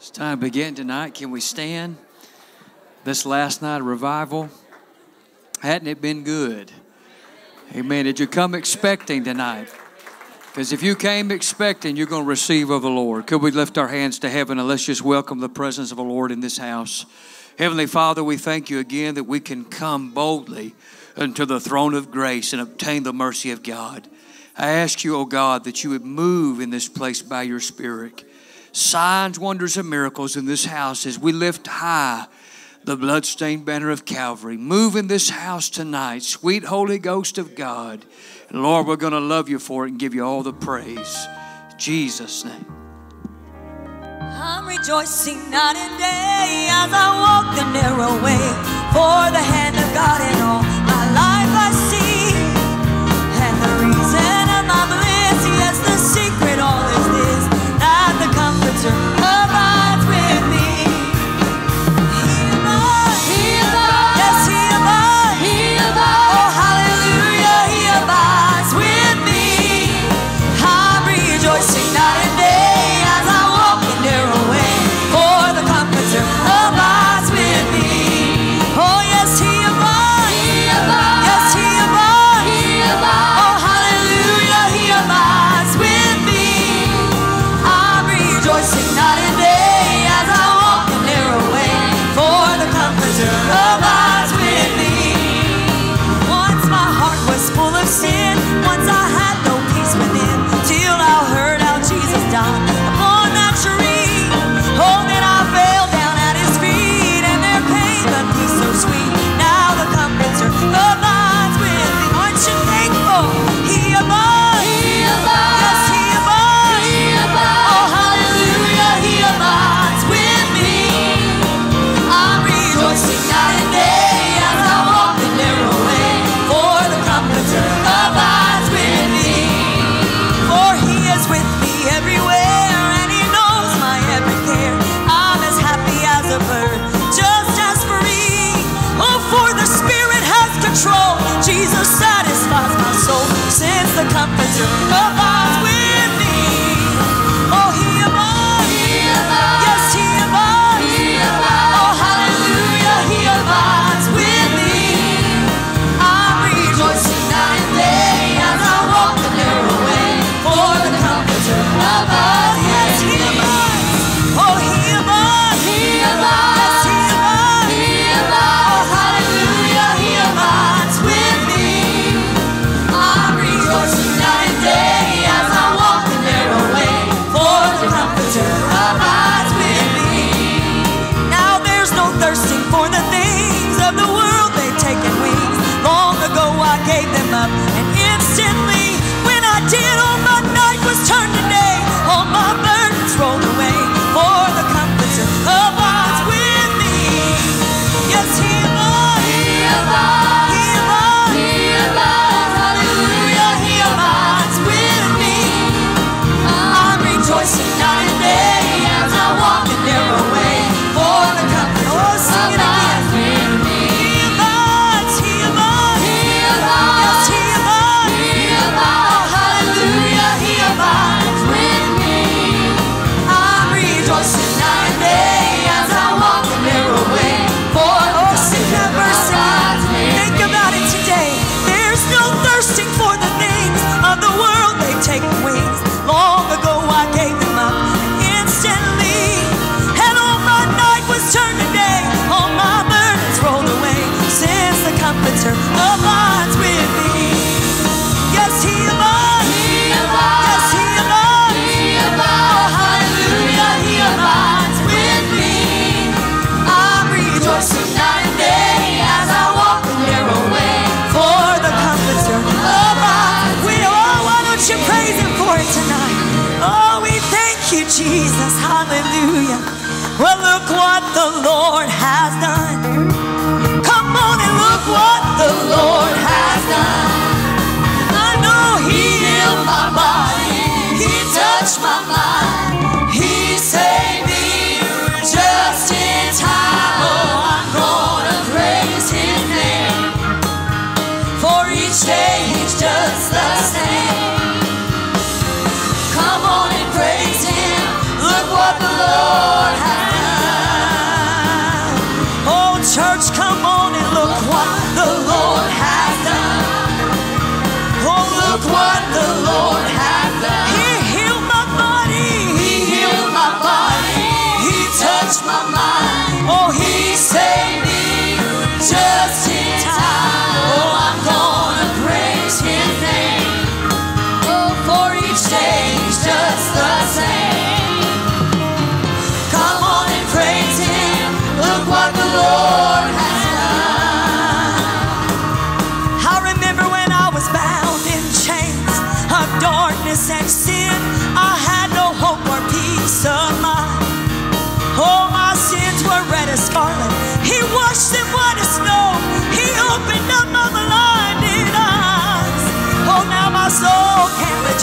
It's time to begin tonight. Can we stand? This last night of revival, hadn't it been good? Amen. Did you come expecting tonight? Because if you came expecting, you're going to receive of the Lord. Could we lift our hands to heaven and let's just welcome the presence of the Lord in this house? Heavenly Father, we thank you again that we can come boldly unto the throne of grace and obtain the mercy of God. I ask you, O oh God, that you would move in this place by your Spirit signs, wonders, and miracles in this house as we lift high the bloodstained banner of Calvary. Move in this house tonight, sweet Holy Ghost of God. And Lord, we're going to love you for it and give you all the praise. In Jesus' name. I'm rejoicing night and day as I walk the narrow way, for the hand of God in all my life.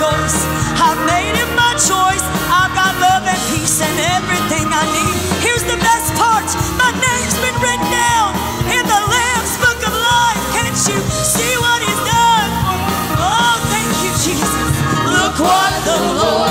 voice. I've made it my choice. I've got love and peace and everything I need. Here's the best part my name's been written down in the Lamb's Book of Life. Can't you see what He's done? Oh, thank you, Jesus. Look what the Lord.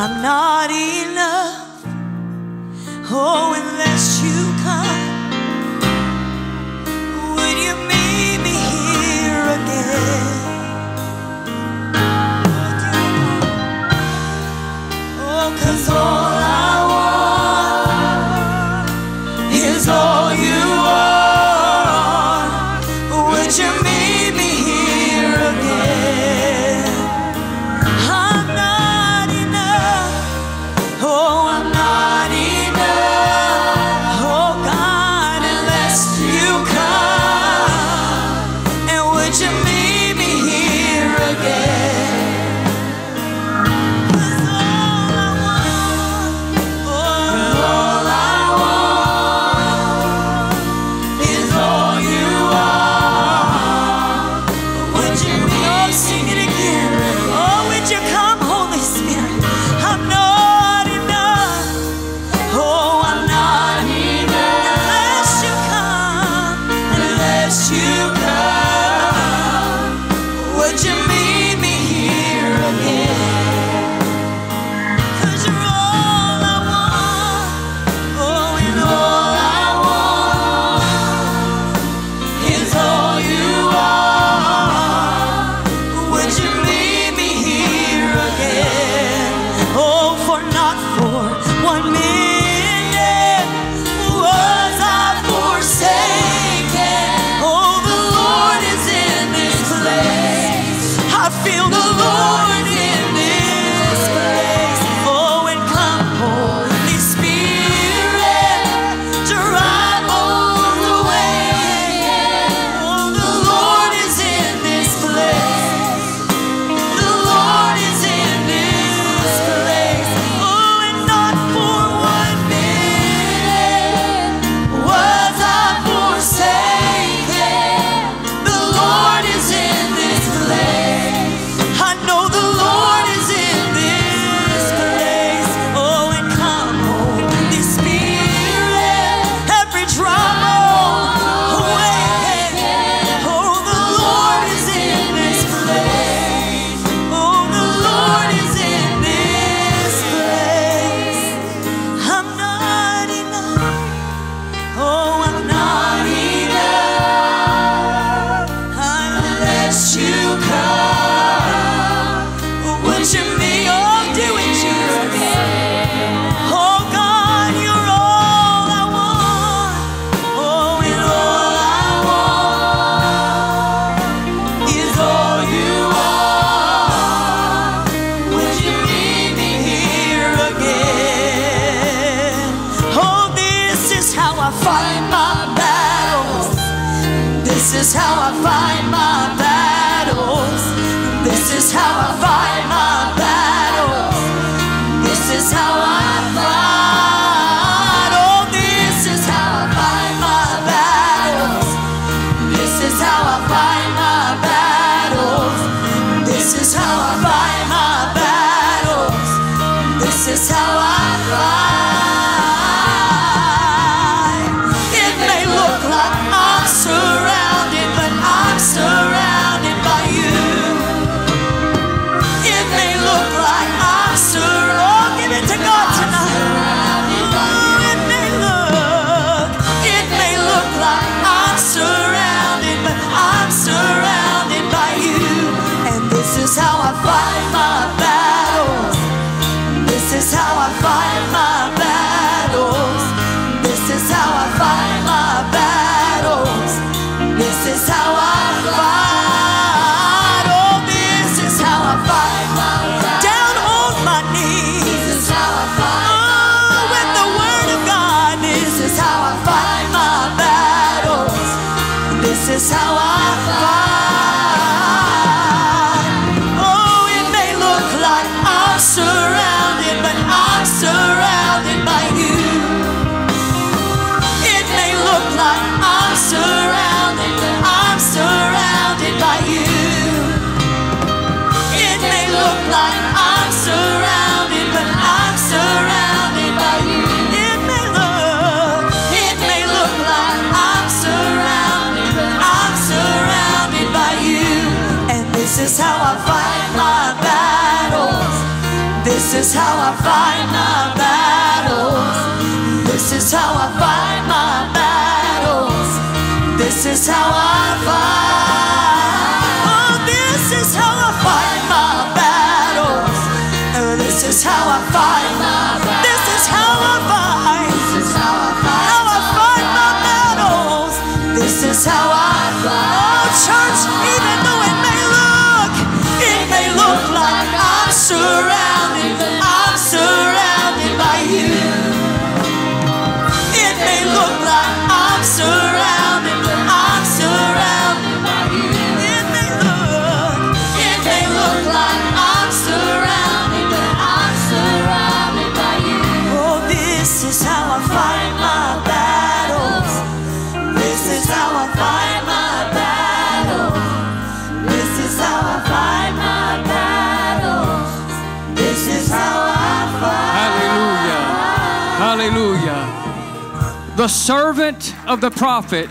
I'm not enough. Oh, unless you come, would you meet me here again? Oh, cause all The servant of the prophet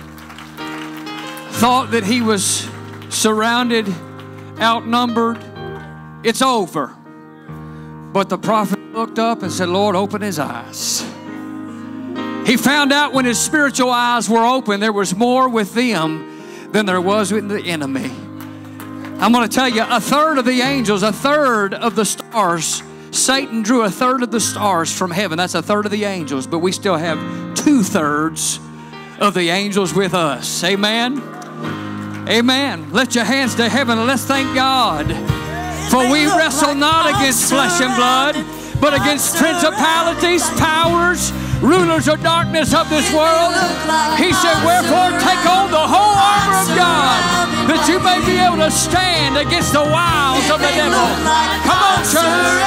thought that he was surrounded, outnumbered. It's over. But the prophet looked up and said, Lord, open his eyes. He found out when his spiritual eyes were open, there was more with them than there was with the enemy. I'm going to tell you a third of the angels, a third of the stars, Satan drew a third of the stars from heaven. That's a third of the angels, but we still have two thirds of the angels with us. Amen. Amen. Lift your hands to heaven and let's thank God. For we wrestle not against flesh and blood, but against principalities, powers, rulers of darkness of this world. He said, Wherefore take on the whole armor of God, that you may be able to stand against the wiles of the devil. Come on, church.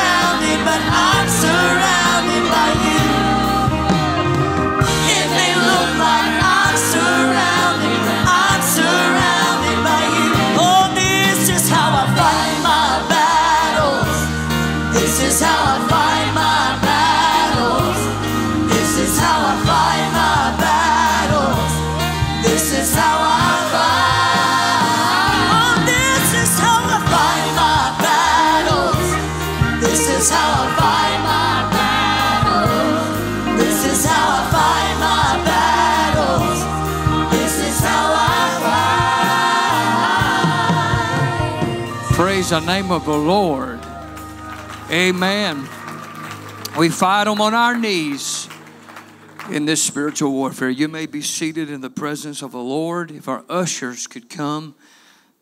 The name of the Lord. Amen. We fight them on our knees in this spiritual warfare. You may be seated in the presence of the Lord. If our ushers could come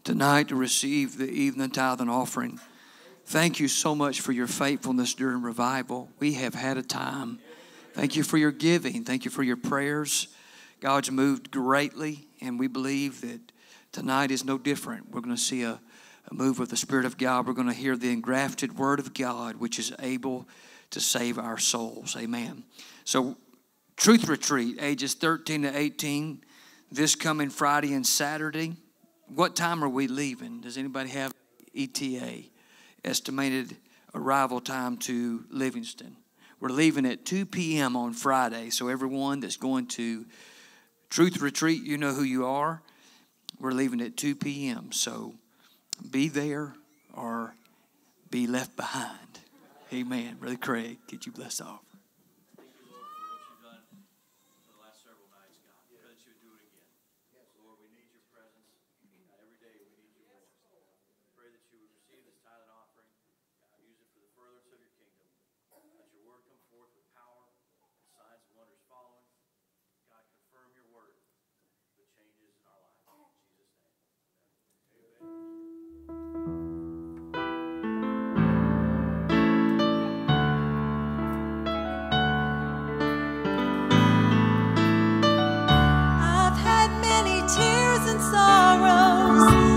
tonight to receive the evening tithe and offering. Thank you so much for your faithfulness during revival. We have had a time. Thank you for your giving. Thank you for your prayers. God's moved greatly, and we believe that tonight is no different. We're going to see a a move of the Spirit of God. We're going to hear the engrafted Word of God, which is able to save our souls. Amen. So, Truth Retreat, ages 13 to 18, this coming Friday and Saturday. What time are we leaving? Does anybody have ETA, estimated arrival time to Livingston? We're leaving at 2 p.m. on Friday, so everyone that's going to Truth Retreat, you know who you are. We're leaving at 2 p.m. So be there or be left behind. Amen. Brother Craig, get you blessed off. sorrows.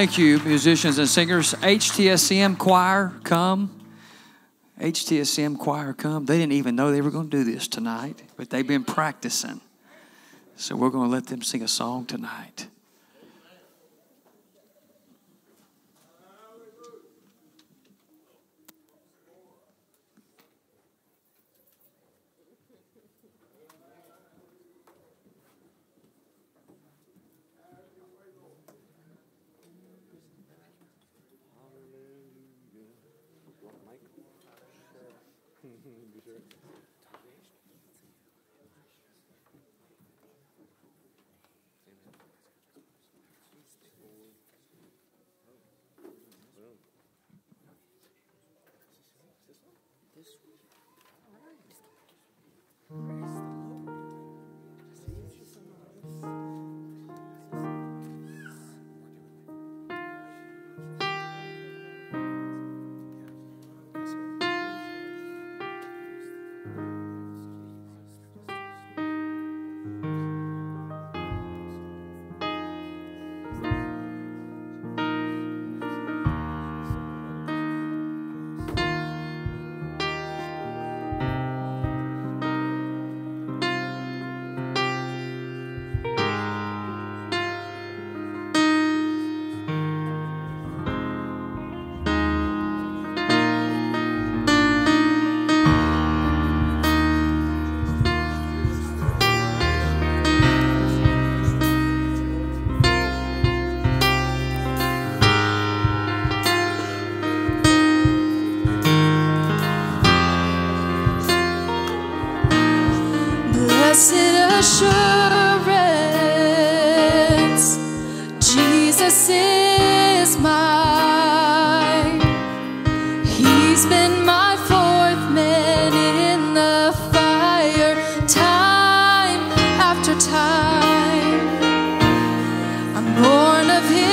Thank you, musicians and singers. HTSM choir, come. HTSM choir, come. They didn't even know they were going to do this tonight, but they've been practicing. So we're going to let them sing a song tonight.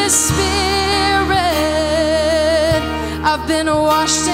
Spirit. I've been washed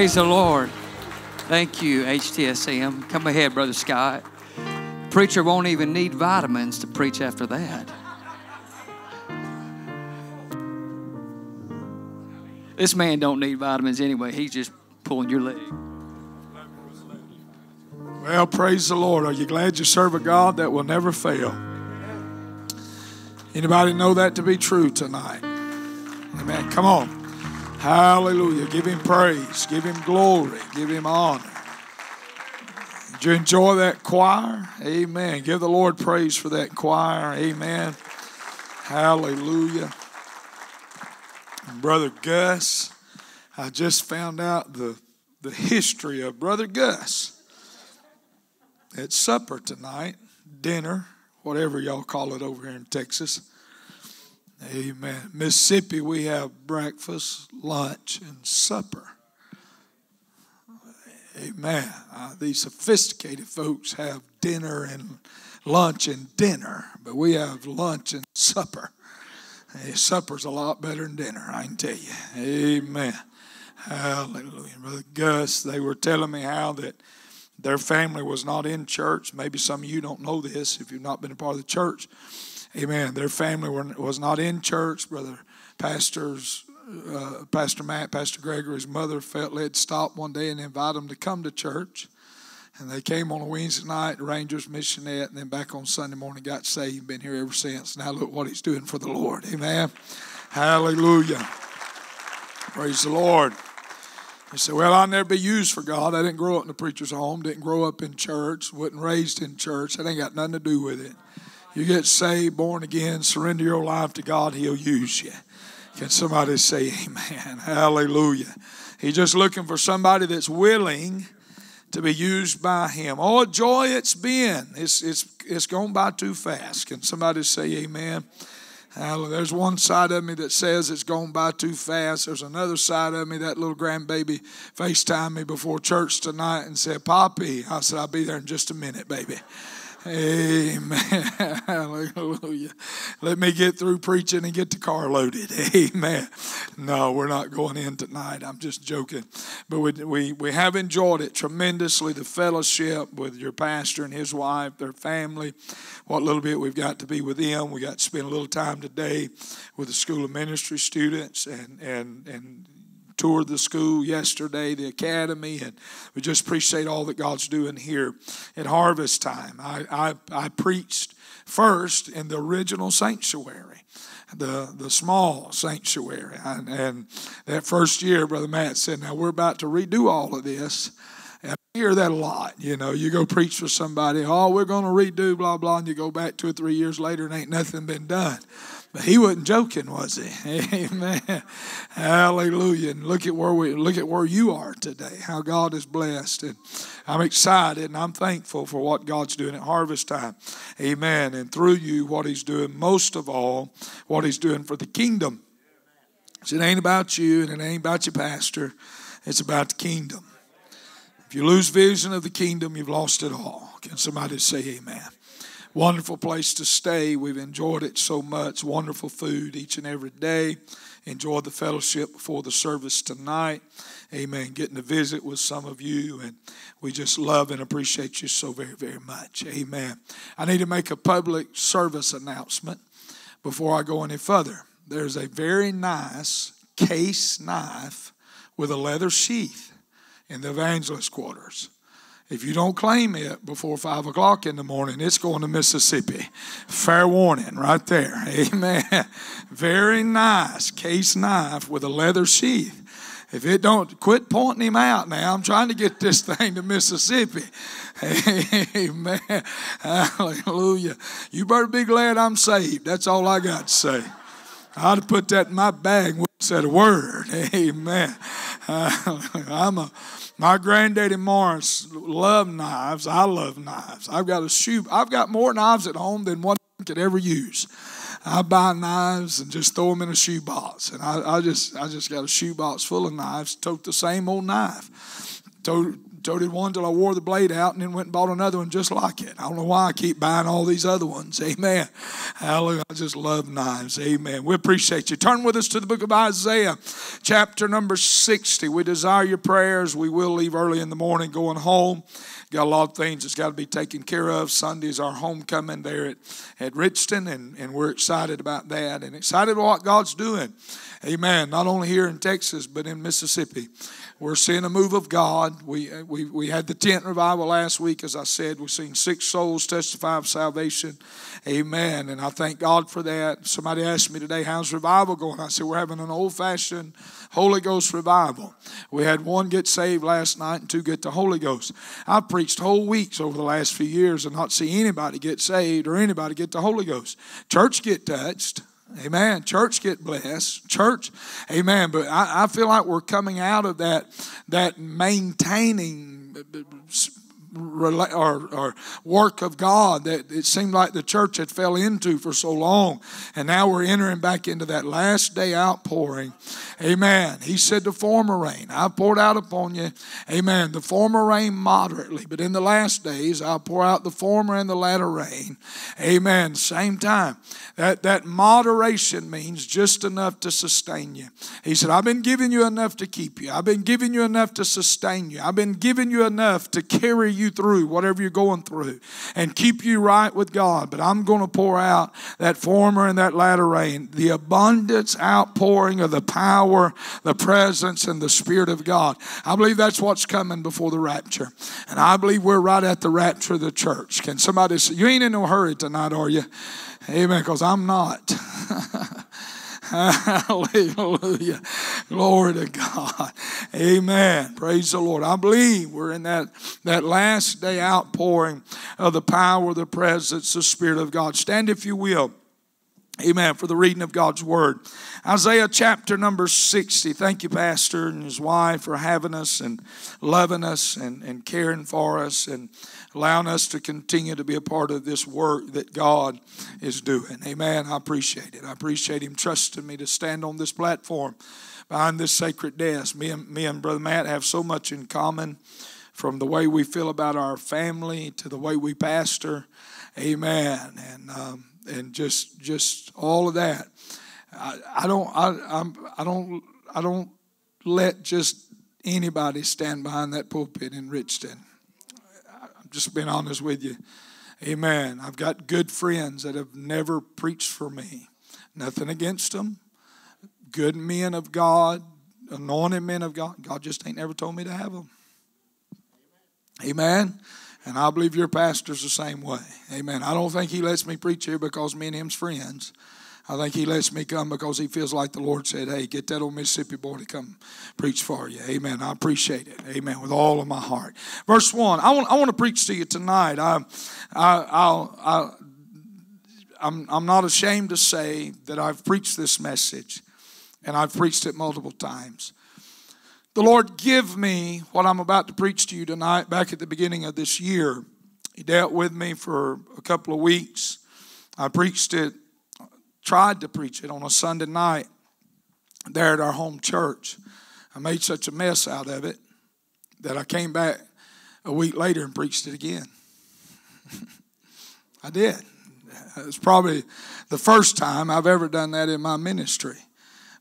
Praise the Lord. Thank you, HTSM. Come ahead, Brother Scott. Preacher won't even need vitamins to preach after that. This man don't need vitamins anyway. He's just pulling your leg. Well, praise the Lord. Are you glad you serve a God that will never fail? Anybody know that to be true tonight? Amen. Come on. Hallelujah. Give him praise. Give him glory. Give him honor. Did you enjoy that choir? Amen. Give the Lord praise for that choir. Amen. Hallelujah. Brother Gus, I just found out the, the history of Brother Gus at supper tonight, dinner, whatever y'all call it over here in Texas. Amen. Mississippi, we have breakfast, lunch, and supper. Amen. Uh, these sophisticated folks have dinner and lunch and dinner, but we have lunch and supper. Hey, supper's a lot better than dinner, I can tell you. Amen. Hallelujah. Brother Gus, they were telling me how that their family was not in church. Maybe some of you don't know this if you've not been a part of the church. Amen. Their family were, was not in church. Brother Pastors, uh, Pastor Matt, Pastor Gregory's mother felt led to stop one day and invite them to come to church. And they came on a Wednesday night, Rangers Missionette, and then back on Sunday morning got saved. Been here ever since. Now look what he's doing for the Lord. Amen. Hallelujah. Praise the Lord. He said, Well, I'll never be used for God. I didn't grow up in a preacher's home, didn't grow up in church, wasn't raised in church. That ain't got nothing to do with it. You get saved, born again, surrender your life to God, He'll use you. Can somebody say amen? Hallelujah. He's just looking for somebody that's willing to be used by Him. Oh, joy it's been. It's, it's, it's gone by too fast. Can somebody say amen? Hallelujah. There's one side of me that says it's gone by too fast. There's another side of me, that little grandbaby FaceTimed me before church tonight and said, Poppy. I said, I'll be there in just a minute, baby. Amen. Hallelujah. Let me get through preaching and get the car loaded. Amen. No, we're not going in tonight. I'm just joking. But we, we, we have enjoyed it tremendously the fellowship with your pastor and his wife, their family. What little bit we've got to be with them. We got to spend a little time today with the School of Ministry students and, and, and toured the school yesterday, the academy, and we just appreciate all that God's doing here at harvest time. I, I, I preached first in the original sanctuary, the, the small sanctuary. And, and that first year, Brother Matt said, Now we're about to redo all of this. And I hear that a lot. You know, you go preach for somebody, oh, we're going to redo, blah, blah, and you go back two or three years later and ain't nothing been done. But he wasn't joking, was he? Amen. Hallelujah. And look at where we look at where you are today, how God is blessed. And I'm excited and I'm thankful for what God's doing at harvest time. Amen. And through you, what he's doing, most of all, what he's doing for the kingdom. So it ain't about you and it ain't about your pastor. It's about the kingdom. If you lose vision of the kingdom, you've lost it all. Can somebody say amen? Wonderful place to stay. We've enjoyed it so much. Wonderful food each and every day. Enjoyed the fellowship before the service tonight. Amen. Getting to visit with some of you, and we just love and appreciate you so very, very much. Amen. I need to make a public service announcement before I go any further. There's a very nice case knife with a leather sheath in the evangelist quarters. If you don't claim it before five o'clock in the morning, it's going to Mississippi. Fair warning right there. Amen. Very nice case knife with a leather sheath. If it don't, quit pointing him out now. I'm trying to get this thing to Mississippi. Amen. Hallelujah. You better be glad I'm saved. That's all I got to say. I'd put that in my bag and said a word. Amen. Uh, I'm a my granddaddy Morris loved knives. I love knives. I've got a shoe. I've got more knives at home than one could ever use. I buy knives and just throw them in a shoebox, and I, I just I just got a shoebox full of knives. Tote the same old knife. Tote, toted one till I wore the blade out and then went and bought another one just like it. I don't know why I keep buying all these other ones. Amen. Hallelujah. I just love knives. Amen. We appreciate you. Turn with us to the book of Isaiah, chapter number 60. We desire your prayers. We will leave early in the morning going home. Got a lot of things that's got to be taken care of. Sunday's our homecoming there at, at Richton, and, and we're excited about that and excited about what God's doing. Amen. Not only here in Texas, but in Mississippi. We're seeing a move of God. We, we, we had the tent revival last week, as I said. We've seen six souls testify of salvation. Amen. And I thank God for that. Somebody asked me today, How's revival going? I said, We're having an old fashioned Holy Ghost revival. We had one get saved last night and two get the Holy Ghost. I've preached whole weeks over the last few years and not see anybody get saved or anybody get the Holy Ghost. Church get touched. Amen. Church get blessed. Church, amen. But I, I feel like we're coming out of that that maintaining or, or work of God that it seemed like the church had fell into for so long. And now we're entering back into that last day outpouring. Amen. He said the former rain, I poured out upon you. Amen. The former rain moderately, but in the last days I'll pour out the former and the latter rain. Amen. Same time. That, that moderation means just enough to sustain you. He said, I've been giving you enough to keep you. I've been giving you enough to sustain you. I've been giving you enough to carry you through whatever you're going through and keep you right with God. But I'm going to pour out that former and that latter rain, the abundance outpouring of the power, the presence, and the Spirit of God. I believe that's what's coming before the rapture. And I believe we're right at the rapture of the church. Can somebody say, You ain't in no hurry tonight, are you? Amen, because I'm not. Hallelujah. Glory to God. Amen. Praise the Lord. I believe we're in that, that last day outpouring of the power, the presence, the Spirit of God. Stand if you will Amen. For the reading of God's word. Isaiah chapter number 60. Thank you, Pastor and his wife, for having us and loving us and, and caring for us and allowing us to continue to be a part of this work that God is doing. Amen. I appreciate it. I appreciate him trusting me to stand on this platform behind this sacred desk. Me and, me and Brother Matt have so much in common from the way we feel about our family to the way we pastor. Amen. And, um, and just just all of that. I, I don't I I'm, I don't I don't let just anybody stand behind that pulpit in Richton. Just being honest with you. Amen. I've got good friends that have never preached for me. Nothing against them. Good men of God, anointed men of God. God just ain't never told me to have them. Amen. And I believe your pastor's the same way. Amen. I don't think he lets me preach here because me and him's friends. I think he lets me come because he feels like the Lord said, hey, get that old Mississippi boy to come preach for you. Amen. I appreciate it. Amen. With all of my heart. Verse 1. I want, I want to preach to you tonight. I, I, I'll, I, I'm, I'm not ashamed to say that I've preached this message, and I've preached it multiple times. The Lord give me what I'm about to preach to you tonight back at the beginning of this year. He dealt with me for a couple of weeks. I preached it, tried to preach it on a Sunday night there at our home church. I made such a mess out of it that I came back a week later and preached it again. I did. It's probably the first time I've ever done that in my ministry.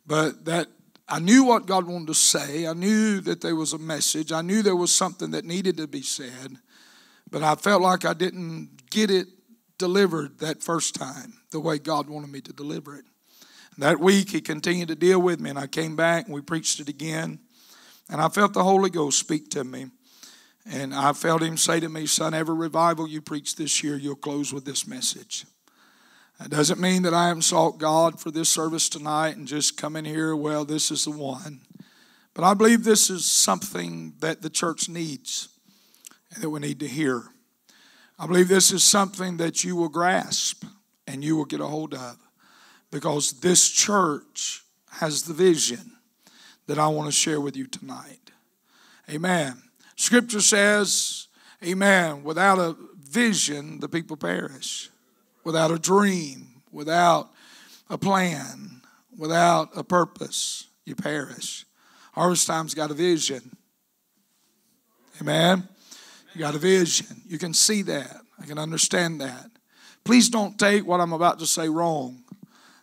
But that I knew what God wanted to say. I knew that there was a message. I knew there was something that needed to be said. But I felt like I didn't get it delivered that first time the way God wanted me to deliver it. That week, He continued to deal with me, and I came back and we preached it again. And I felt the Holy Ghost speak to me. And I felt Him say to me, Son, every revival you preach this year, you'll close with this message. That doesn't mean that I haven't sought God for this service tonight and just come in here, well, this is the one. But I believe this is something that the church needs and that we need to hear. I believe this is something that you will grasp and you will get a hold of because this church has the vision that I want to share with you tonight. Amen. Scripture says, Amen, without a vision, the people perish without a dream, without a plan, without a purpose, you perish. Harvest Time's got a vision. Amen? You got a vision. You can see that. I can understand that. Please don't take what I'm about to say wrong.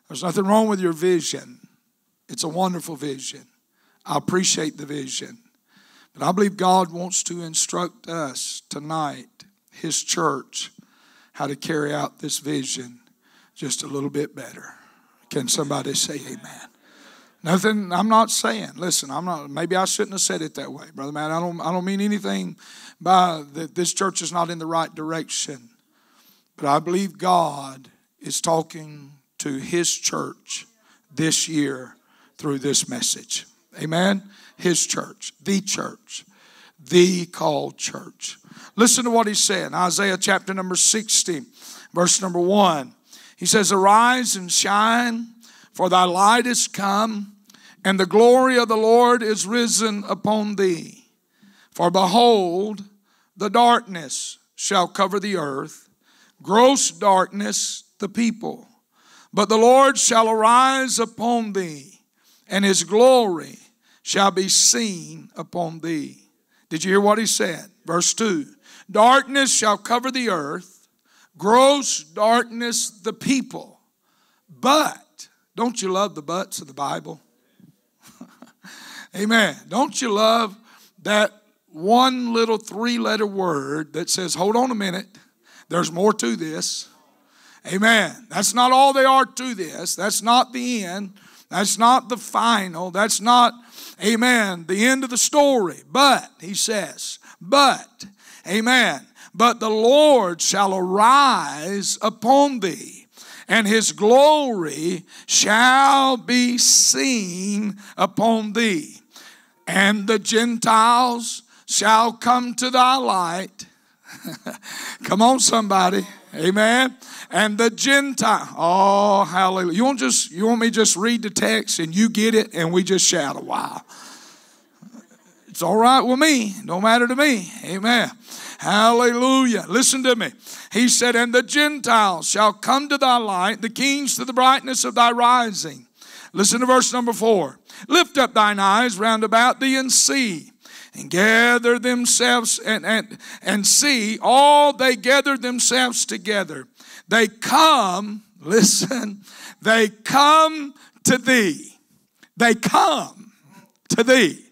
There's nothing wrong with your vision. It's a wonderful vision. I appreciate the vision. But I believe God wants to instruct us tonight, His church, how to carry out this vision just a little bit better. Can somebody say amen? Nothing, I'm not saying, listen, I'm not, maybe I shouldn't have said it that way, Brother Matt. I don't, I don't mean anything by that this church is not in the right direction. But I believe God is talking to His church this year through this message. Amen? His church, the church, the called church. Listen to what he said Isaiah chapter number 60, verse number 1. He says, Arise and shine, for thy light is come, and the glory of the Lord is risen upon thee. For behold, the darkness shall cover the earth, gross darkness the people. But the Lord shall arise upon thee, and his glory shall be seen upon thee. Did you hear what he said? Verse 2 Darkness shall cover the earth, gross darkness the people. But, don't you love the buts of the Bible? Amen. Don't you love that one little three letter word that says, hold on a minute, there's more to this. Amen. That's not all they are to this. That's not the end. That's not the final. That's not, amen, the end of the story. But, he says, but, amen, but the Lord shall arise upon thee, and his glory shall be seen upon thee. And the Gentiles shall come to thy light. come on, somebody. Amen. And the Gentile. Oh, hallelujah. You want just you want me just read the text and you get it and we just shout a while. It's all right with me. Don't matter to me. Amen. Hallelujah. Listen to me. He said, And the Gentiles shall come to thy light, the kings to the brightness of thy rising. Listen to verse number four. Lift up thine eyes round about thee and see and gather themselves and, and, and see all they gathered themselves together. They come, listen, they come to thee. They come to thee.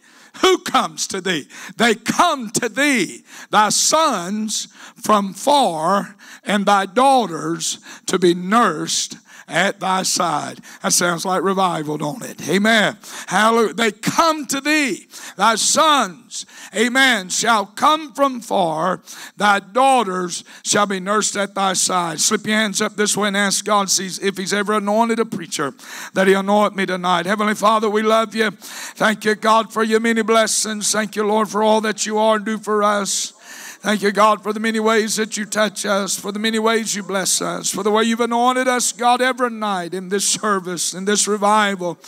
Who comes to thee? They come to thee, thy sons from far, and thy daughters to be nursed at thy side. That sounds like revival, don't it? Amen. Hallelujah. They come to thee. Thy sons, amen, shall come from far. Thy daughters shall be nursed at thy side. Slip your hands up this way and ask God if he's ever anointed a preacher that he anoint me tonight. Heavenly Father, we love you. Thank you, God, for your many blessings. Thank you, Lord, for all that you are and do for us. Thank you, God, for the many ways that you touch us, for the many ways you bless us, for the way you've anointed us, God, every night in this service, in this revival.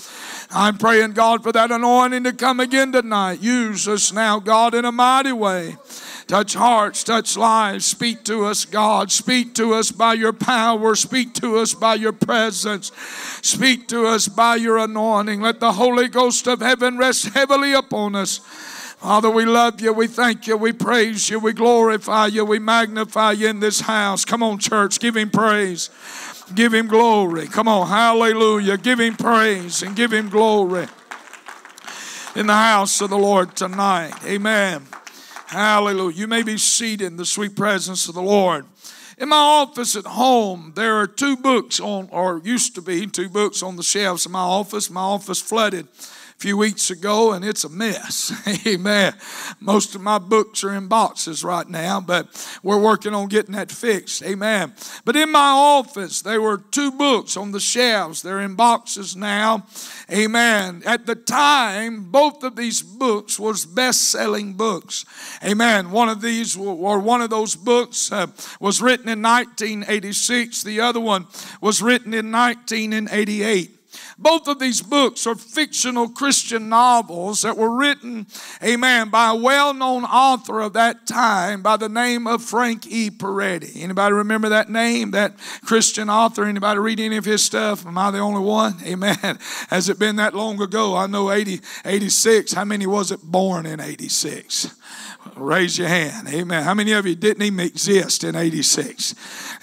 I'm praying, God, for that anointing to come again tonight. Use us now, God, in a mighty way. Touch hearts, touch lives. Speak to us, God. Speak to us by your power. Speak to us by your presence. Speak to us by your anointing. Let the Holy Ghost of heaven rest heavily upon us. Father, we love you. We thank you. We praise you. We glorify you. We magnify you in this house. Come on, church. Give him praise. Give him glory. Come on. Hallelujah. Give him praise and give him glory in the house of the Lord tonight. Amen. Hallelujah. You may be seated in the sweet presence of the Lord. In my office at home, there are two books on, or used to be two books on the shelves in my office. My office flooded few weeks ago, and it's a mess. Amen. Most of my books are in boxes right now, but we're working on getting that fixed. Amen. But in my office, there were two books on the shelves. They're in boxes now. Amen. At the time, both of these books was best-selling books. Amen. One of these, or one of those books, uh, was written in 1986. The other one was written in 1988. Both of these books are fictional Christian novels that were written, amen, by a well-known author of that time by the name of Frank E. Peretti. Anybody remember that name, that Christian author? Anybody read any of his stuff? Am I the only one? Amen. Has it been that long ago? I know 80, 86. How many was it born in 86? Raise your hand. Amen. How many of you didn't even exist in 86?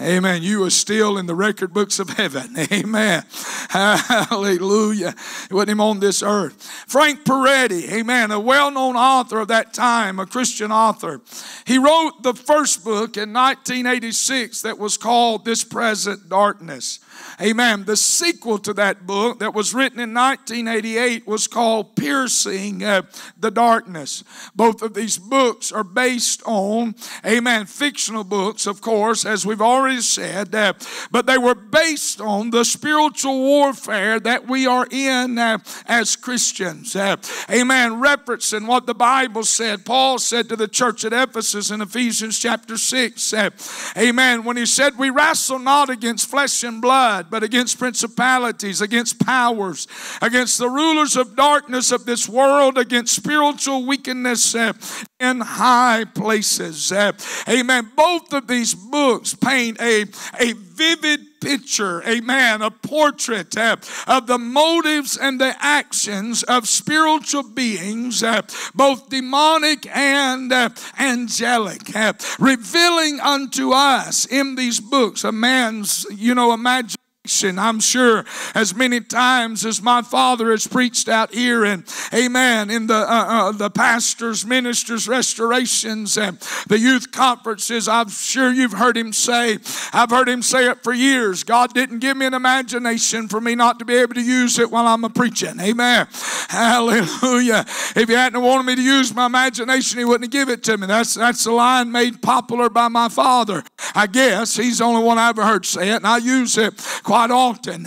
Amen. You were still in the record books of heaven. Amen. Hallelujah. It wasn't him on this earth. Frank Peretti, amen, a well known author of that time, a Christian author. He wrote the first book in 1986 that was called This Present Darkness. Amen. The sequel to that book that was written in 1988 was called Piercing uh, the Darkness. Both of these books are based on, amen, fictional books, of course, as we've already said, uh, but they were based on the spiritual warfare that we are in uh, as Christians. Uh, amen. Referencing what the Bible said. Paul said to the church at Ephesus in Ephesians chapter 6, uh, amen, when he said, We wrestle not against flesh and blood blood, but against principalities, against powers, against the rulers of darkness of this world, against spiritual wickedness uh, in high places. Uh, amen. Both of these books paint a, a vivid picture, amen, a portrait uh, of the motives and the actions of spiritual beings, uh, both demonic and uh, angelic, uh, revealing unto us in these books a man's, you know, imagination I'm sure as many times as my father has preached out here and amen in the uh, uh, the pastors ministers restorations and the youth conferences I'm sure you've heard him say I've heard him say it for years. God didn't give me an imagination for me not to be able to use it while I'm a preaching. Amen. Hallelujah. If he hadn't wanted me to use my imagination he wouldn't give it to me. That's that's a line made popular by my father. I guess he's the only one I ever heard say it and I use it quite often.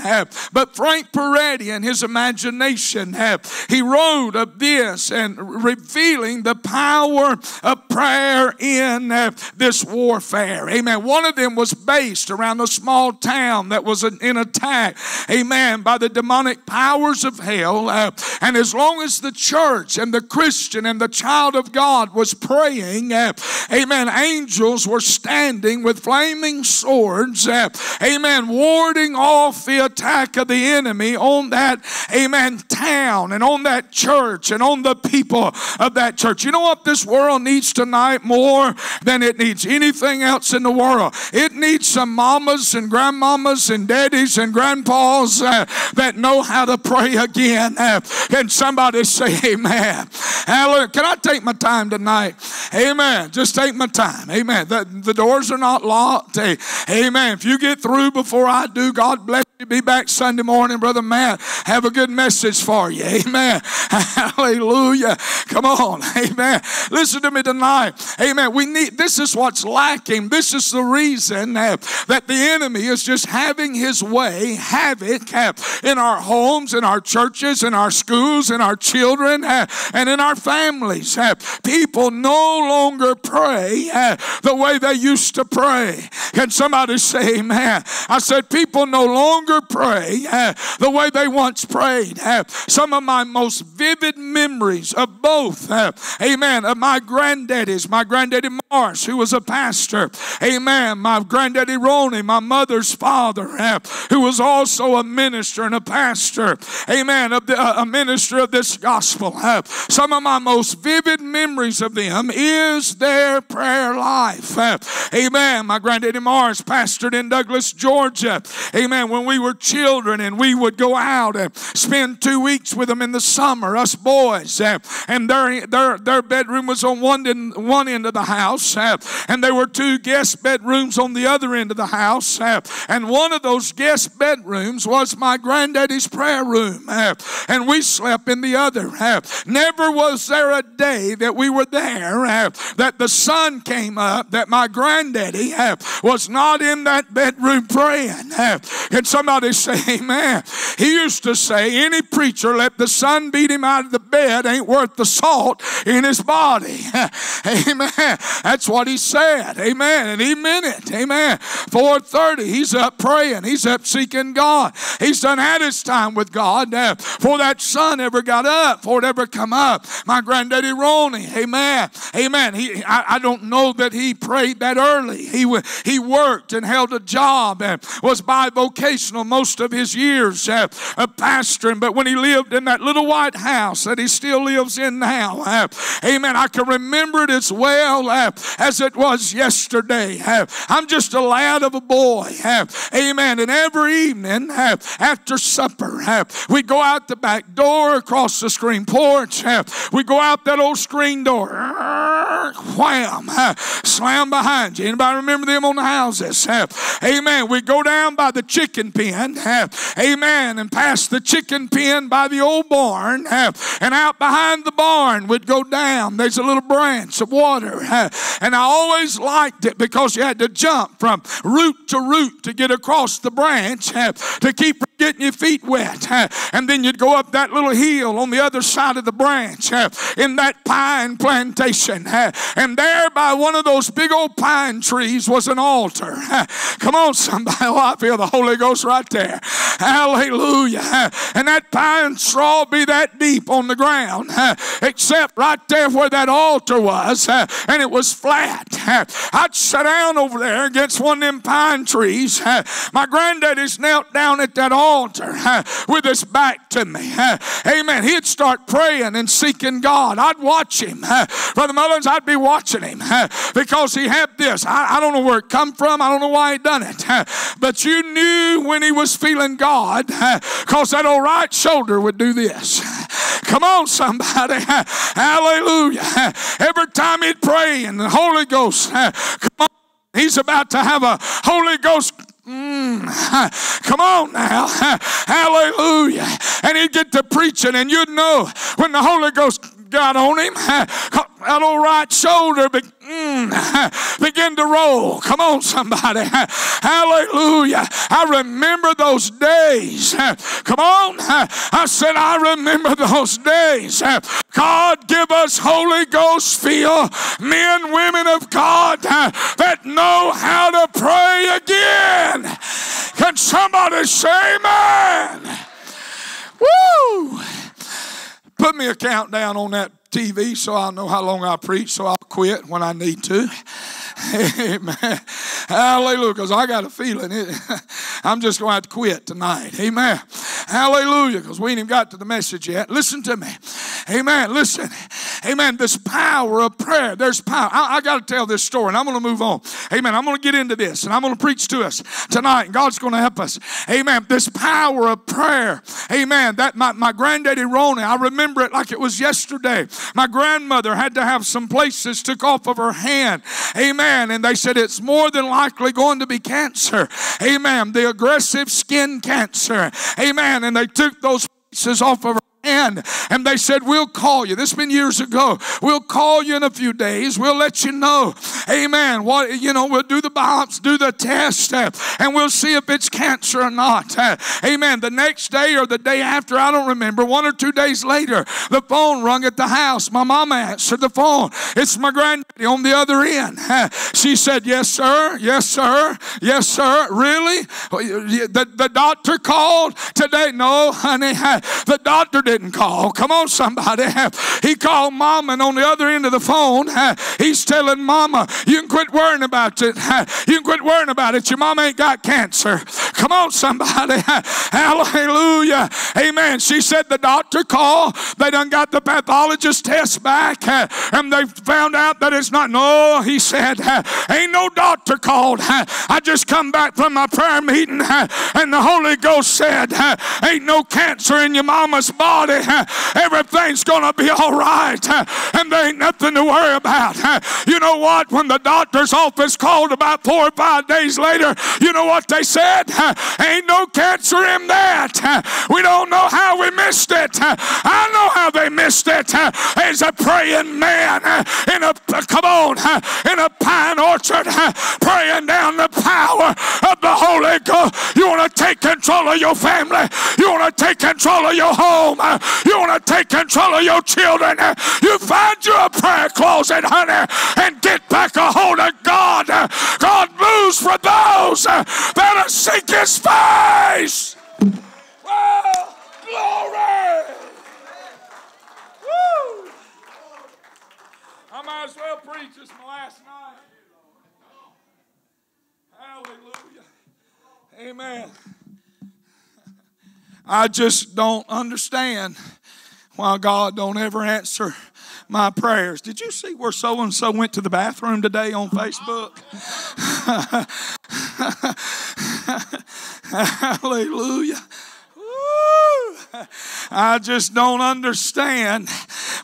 But Frank Peretti and his imagination, have he wrote of this and revealing the power of prayer in uh, this warfare. Amen. One of them was based around a small town that was in attack, amen, by the demonic powers of hell. Uh, and as long as the church and the Christian and the child of God was praying, uh, amen, angels were standing with flaming swords, amen, warding off the attack of the enemy on that, amen, town and on that church and on the people of that church. You know what this world needs tonight more than it needs anything else in the world? It needs some mamas and grandmamas and daddies and grandpas uh, that know how to pray again. Uh, can somebody say amen? Hallelujah. Can I take my time tonight? Amen. Just take my time. Amen. The, the doors are not locked. Amen. If you get through before I do, God bless you. Be back Sunday morning, Brother Matt. Have a good message for you. Amen. Hallelujah. Come on. Amen. Listen to me tonight. Amen. We need this is what's lacking. This is the reason uh, that the enemy is just having his way, havoc uh, in our homes, in our churches, in our schools, in our children, uh, and in our families. Uh, people no longer pray the way they used to pray. Can somebody say amen? I said, people no longer pray uh, the way they once prayed. Eh. some of my most vivid memories of both, eh, amen, of my granddaddies, my granddaddy Morris, who was a pastor, amen, my granddaddy Ronnie, my mother's father, who was also a minister and a pastor, amen, of the, uh, a minister of this gospel. some of my most vivid memories of them is their prayer life. amen. My granddaddy Morris pastored in Douglas, Georgia. Amen. When we were children and we would go out and spend two weeks with them in the summer, us boys. Uh, and their, their, their bedroom was on one end, one end of the house, uh, and there were two guest bedrooms on the other end of the house. Uh, and one of those guest bedrooms was my granddaddy's prayer room. and we slept in the other. never was there a day that we were there that the sun came up that my granddaddy was not in that bedroom praying. Can somebody say amen? He used to say, any preacher let the sun beat him out of the bed ain't worth the salt in his body. Amen. That's what he said. Amen. And he meant it. Amen. 430, he's up praying. He's up seeking God. He's done had his time with God uh, before that sun ever got up, before it ever come up. My granddaddy Ronnie, amen. Amen. He, I, I don't know that he prayed that early. He, he worked and held a job and was bivocational most of his years uh, pastoring. But when he lived in that little white house that he still lives in now, uh, amen, I can remember it as well uh, as it was yesterday. Uh, I'm just a lad of a boy. Uh, amen. And every evening uh, after supper, we go out the back door across the screen porch. we go out that old screen door. Wham! Slam behind you. Anybody remember them on the houses? Amen. We go down by the chicken pen. Amen. And past the chicken pen by the old barn. And out behind the barn we'd go down. There's a little branch of water. And I always liked it because you had to jump from root to root to get across the branch to keep getting your feet wet. And then you'd go up that little hill on the other side of the branch in that pine plantation. And there by one of those big old pine trees was an altar. Come on, somebody. Oh, I feel the Holy Ghost right there. Hallelujah. And that pine straw be that deep on the ground, except right there where that altar was, and it was flat. I'd sit down over there against one of them pine trees. My granddaddy's knelt down at that altar with his back to me. Amen. He'd start praying and seeking God. I'd watch him. Brother Mullins, I'd be watching him because he had this. I, don't know where it come from. I don't know why he done it. But you knew when he was feeling God because that old right shoulder would do this. Come on, somebody. Hallelujah. Every time he'd pray and the Holy Ghost, come on. He's about to have a Holy Ghost Mm, come on now. Hallelujah. And he'd get to preaching, and you'd know when the Holy Ghost got on him. That old right shoulder be, mm, began to roll. Come on, somebody. Hallelujah. I remember those days. Come on. I said, I remember those days. God, give us Holy Ghost feel men, women of God that know how to pray again. Can somebody say amen? Woo! Put me a countdown on that TV so I'll know how long I preach, so I'll quit when I need to. Amen. Hallelujah. Because I got a feeling it, I'm just going to have to quit tonight. Amen. Hallelujah. Because we ain't even got to the message yet. Listen to me. Amen. Listen. Amen. This power of prayer. There's power. I, I got to tell this story and I'm going to move on. Amen. I'm going to get into this and I'm going to preach to us tonight. And God's going to help us. Amen. This power of prayer. Amen. That my, my granddaddy Ronnie, I remember it like it was yesterday. My grandmother had to have some places took off of her hand. Amen. And they said it's more than likely going to be cancer. Amen. The aggressive skin cancer. Amen. And they took those pieces off of her and they said, We'll call you. This has been years ago. We'll call you in a few days. We'll let you know. Amen. What you know, we'll do the biopsy, do the test, uh, and we'll see if it's cancer or not. Uh, amen. The next day or the day after, I don't remember, one or two days later, the phone rung at the house. My mama answered the phone. It's my granddaddy on the other end. Uh, she said, Yes, sir. Yes, sir. Yes, sir. Really? The, the doctor called today? No, honey. The doctor did didn't call. Come on, somebody. He called mama, and on the other end of the phone, he's telling mama, You can quit worrying about it. You can quit worrying about it. Your mama ain't got cancer. Come on, somebody. Hallelujah. Amen. She said the doctor called. They done got the pathologist test back, and they found out that it's not. No, he said, Ain't no doctor called. I just come back from my prayer meeting, and the Holy Ghost said, Ain't no cancer in your mama's body everything's going to be all right. And there ain't nothing to worry about. You know what? When the doctor's office called about four or five days later, you know what they said? Ain't no cancer in that. We don't know how we missed it. I know how they missed it. As a praying man in a, come on, in a pine orchard, praying down the power of the Holy Ghost. You want to take control of your family. You want to take control of your home. You want to take control of your children. You find you a prayer closet, honey, and get back a hold of God. God moves for those that are seek His face. Oh, glory. Woo. I might as well preach this my last night. Hallelujah. Amen. I just don't understand why God don't ever answer my prayers. Did you see where so and so went to the bathroom today on Facebook? Hallelujah. I just don't understand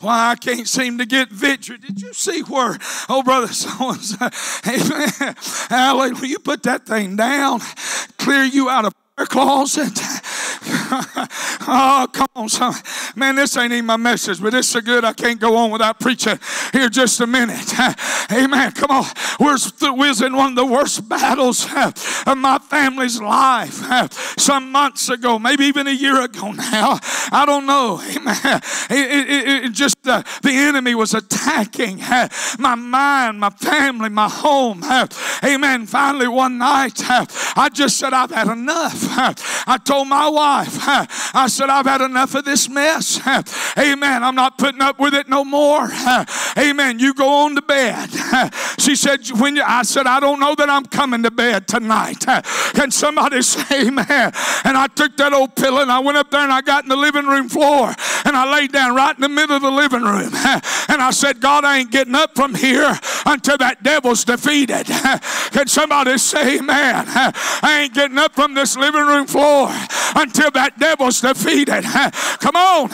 why I can't seem to get victory. Did you see where, oh, brother, so and so, amen. Hallelujah. You put that thing down, clear you out of closet. oh, come on, son. Man, this ain't even my message, but it's so good I can't go on without preaching here just a minute. Amen. Come on. We're, we're in one of the worst battles of my family's life. Some months ago, maybe even a year ago now. I don't know. Amen. It, it, it just uh, the enemy was attacking my mind, my family, my home. Amen. Finally, one night, I just said, I've had enough. I told my wife, I said, I've had enough of this mess. Amen. I'm not putting up with it no more. Amen. You go on to bed. She said, when you, I said, I don't know that I'm coming to bed tonight. Can somebody say amen? And I took that old pillow and I went up there and I got in the living room floor and I laid down right in the middle of the living room. And I said, God, I ain't getting up from here until that devil's defeated. Can somebody say amen? I ain't getting up from this living room floor until that devil's defeated. Come on.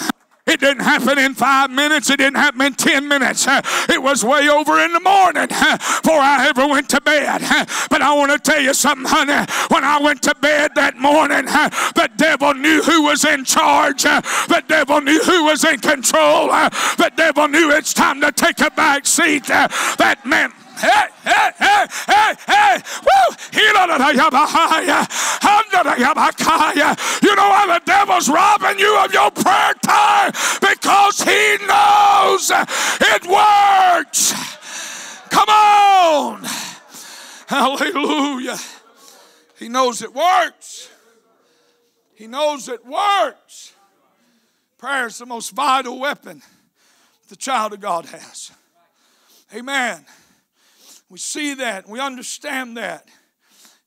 It didn't happen in five minutes. It didn't happen in 10 minutes. It was way over in the morning before I ever went to bed. But I want to tell you something, honey. When I went to bed that morning, the devil knew who was in charge. The devil knew who was in control. The devil knew it's time to take a back seat. That meant hey, hey, hey, hey, hey. Woo! You know why the devil's robbing you of your prayer time? Because he knows it works. Come on. Hallelujah. He knows it works. He knows it works. Prayer is the most vital weapon the child of God has. Amen. We see that, we understand that,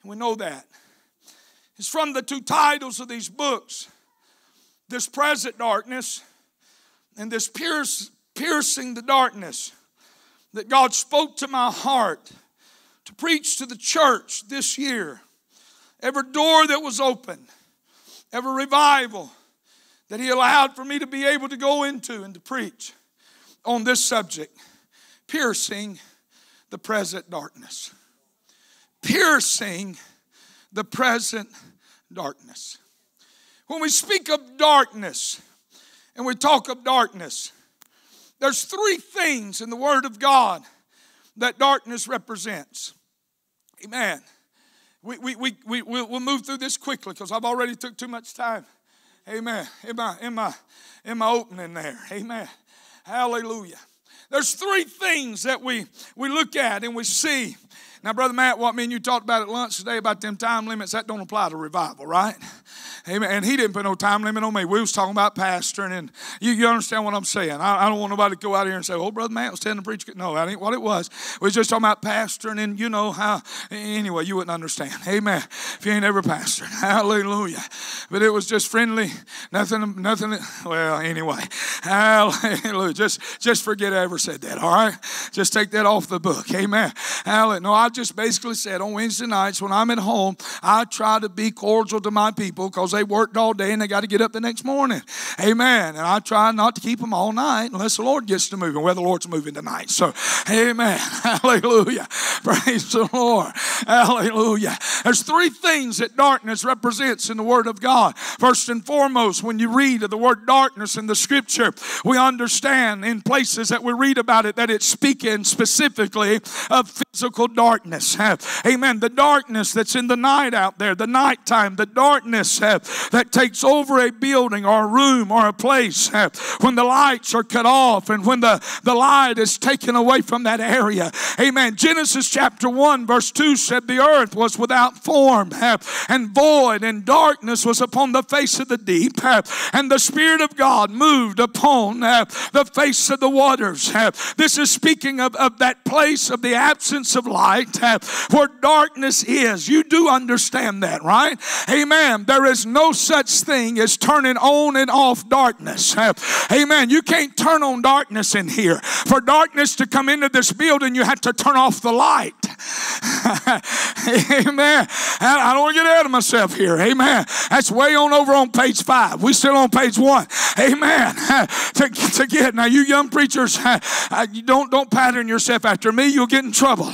and we know that. It's from the two titles of these books this present darkness and this pierce, piercing the darkness that God spoke to my heart to preach to the church this year. Every door that was open, every revival that He allowed for me to be able to go into and to preach on this subject piercing the present darkness. Piercing the present darkness. When we speak of darkness and we talk of darkness, there's three things in the Word of God that darkness represents. Amen. We, we, we, we, we'll move through this quickly because I've already took too much time. Amen. In my, in my, in my opening there. Amen. Hallelujah. There's three things that we, we look at and we see. Now, Brother Matt, what me and you talked about at lunch today about them time limits, that don't apply to revival, right? Amen. And he didn't put no time limit on me. We was talking about pastoring, and you, you understand what I'm saying. I, I, don't want nobody to go out here and say, oh, Brother Matt was telling the preacher. No, that ain't what it was. We was just talking about pastoring, and you know how, anyway, you wouldn't understand. Amen. If you ain't ever pastored. Hallelujah. But it was just friendly. Nothing, nothing, well, anyway. Hallelujah. Just, just forget I ever said that, all right? Just take that off the book. Amen. Hallelujah. No, I just basically said on Wednesday nights when I'm at home, I try to be cordial to my people because they worked all day and they got to get up the next morning. Amen. And I try not to keep them all night unless the Lord gets to moving. where the Lord's moving tonight. So, amen. Hallelujah. Praise the Lord. Hallelujah. There's three things that darkness represents in the Word of God. First and foremost, when you read of the word darkness in the Scripture, we understand in places that we read about it that it's speaking specifically of physical darkness. Amen. The darkness that's in the night out there, the nighttime, the darkness that takes over a building or a room or a place when the lights are cut off and when the, the light is taken away from that area. Amen. Genesis chapter 1, verse 2 said, The earth was without form and void, and darkness was upon the face of the deep, and the Spirit of God moved upon the face of the waters. This is speaking of, of that place of the absence of light where darkness is. You do understand that, right? Amen. There is no such thing as turning on and off darkness. Amen. You can't turn on darkness in here. For darkness to come into this building, you have to turn off the light. Amen. I don't want to get ahead of myself here. Amen. That's way on over on page five. We still on page one. Amen. To, to get now, you young preachers, don't don't pattern yourself after me. You'll get in trouble.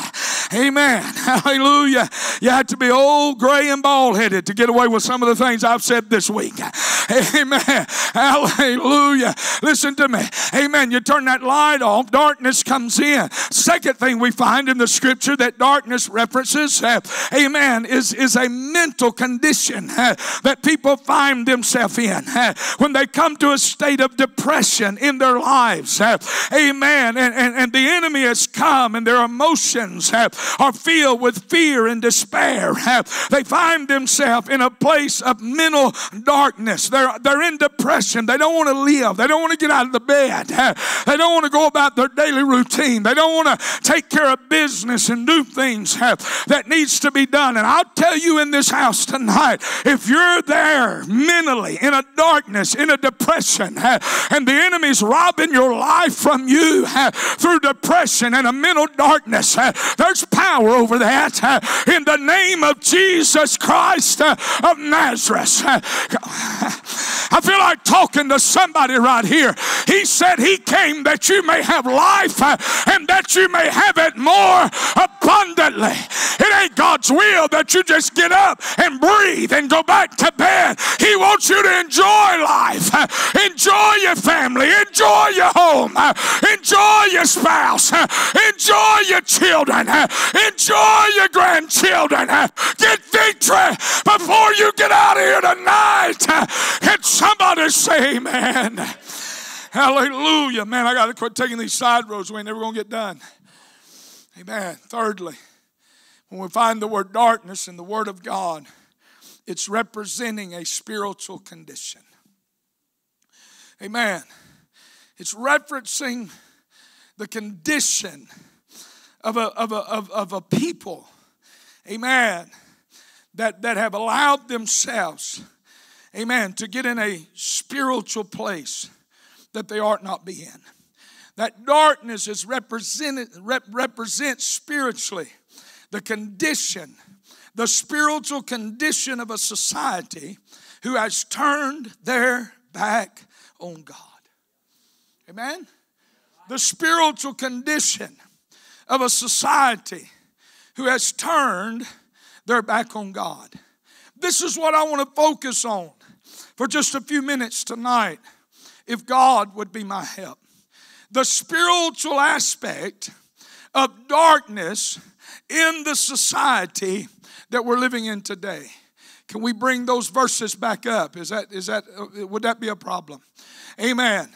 Amen. Hallelujah. You have to be old, gray, and bald headed to get away with some of the things I've said this week. Amen. Hallelujah. Listen to me. Amen. You turn that light off, darkness comes in. Second thing we find in the scripture that darkness references, uh, amen, is, is a mental condition uh, that people find themselves in uh, when they come to a state of depression in their lives. Uh, amen. And, and, and the enemy has come and their emotions uh, are filled with fear and despair. They find themselves in a place of mental darkness. They're, they're in depression. They don't want to live. They don't want to get out of the bed. They don't want to go about their daily routine. They don't want to take care of business and do things that needs to be done. And I'll tell you in this house tonight, if you're there mentally in a darkness, in a depression, and the enemy's robbing your life from you through depression and a mental darkness, there's power over that uh, in the name of Jesus Christ uh, of Nazareth. I feel like talking to somebody right here. He said he came that you may have life uh, and that you may have it more abundantly. It ain't God's will that you just get up and breathe and go back to bed. He wants you to enjoy life, enjoy your family, enjoy your home, enjoy your spouse, enjoy your children, enjoy your grandchildren. Get victory before you get out of here tonight. Can somebody say amen? Hallelujah. Man, I got to quit taking these side roads. We ain't never going to get done. Amen. Thirdly, when we find the word darkness in the Word of God, it's representing a spiritual condition. Amen. It's referencing the condition of a, of a, of, of a people, amen, that, that have allowed themselves, amen, to get in a spiritual place that they ought not be in. That darkness is represented, rep, represents spiritually the condition, the spiritual condition of a society who has turned their back on God. Amen? The spiritual condition of a society who has turned their back on God. This is what I want to focus on for just a few minutes tonight, if God would be my help. The spiritual aspect of darkness in the society that we're living in today. Can we bring those verses back up? Is that is that would that be a problem? Amen.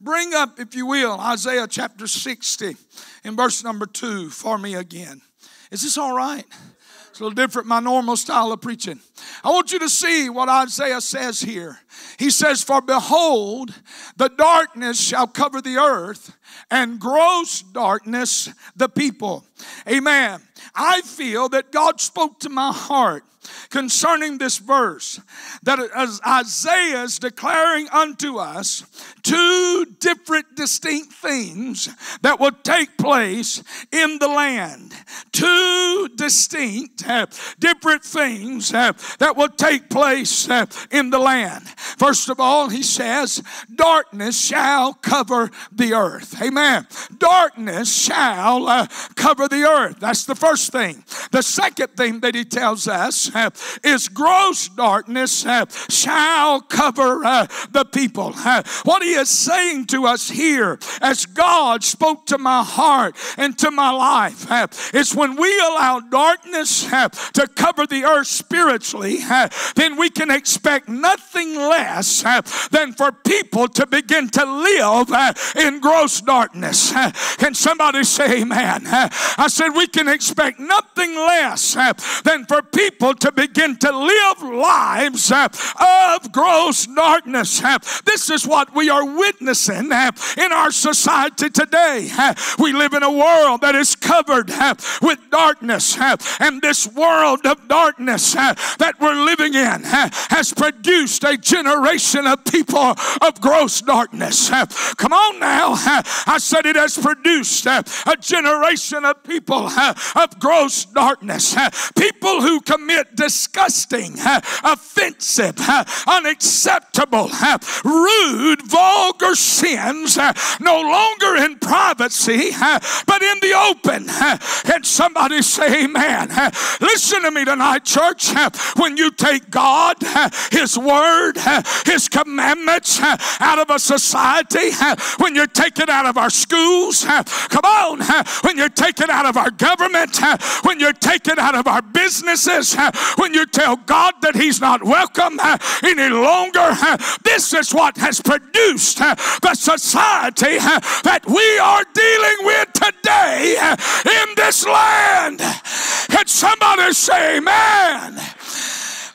Bring up, if you will, Isaiah chapter 60 in verse number 2 for me again. Is this all right? It's a little different, my normal style of preaching. I want you to see what Isaiah says here. He says, For behold, the darkness shall cover the earth, and gross darkness the people. Amen. I feel that God spoke to my heart concerning this verse that as Isaiah is declaring unto us two different distinct things that will take place in the land. Two distinct uh, different things uh, that will take place uh, in the land. First of all, he says, darkness shall cover the earth. Amen. Darkness shall uh, cover the earth. That's the first thing. The second thing that he tells us is gross darkness uh, shall cover uh, the people. Uh, what he is saying to us here, as God spoke to my heart and to my life, uh, is when we allow darkness uh, to cover the earth spiritually, uh, then we can expect nothing less than for people to begin to live in gross darkness. Can somebody say amen? I said we can expect nothing less than for people to begin to live lives uh, of gross darkness. Uh, This is what we are witnessing uh, in our society today. Uh, we live in a world that is covered uh, with darkness, uh, and this world of darkness that we're living in has produced a generation of people of gross darkness. Come on now. I said it has produced a generation of people of gross darkness. People who commit disgusting, offensive, unacceptable, rude, vulgar sins, no longer in privacy, but in the open. Can somebody say amen? Listen to me tonight, church. When you take God, His Word, His commandments out of a society, when you take it out of our schools, come on, when you take it out of our government, when you take it out of our businesses, when you tell God that He's not welcome uh, any longer, uh, this is what has produced uh, the society that we are dealing with today in this land. Can somebody say amen?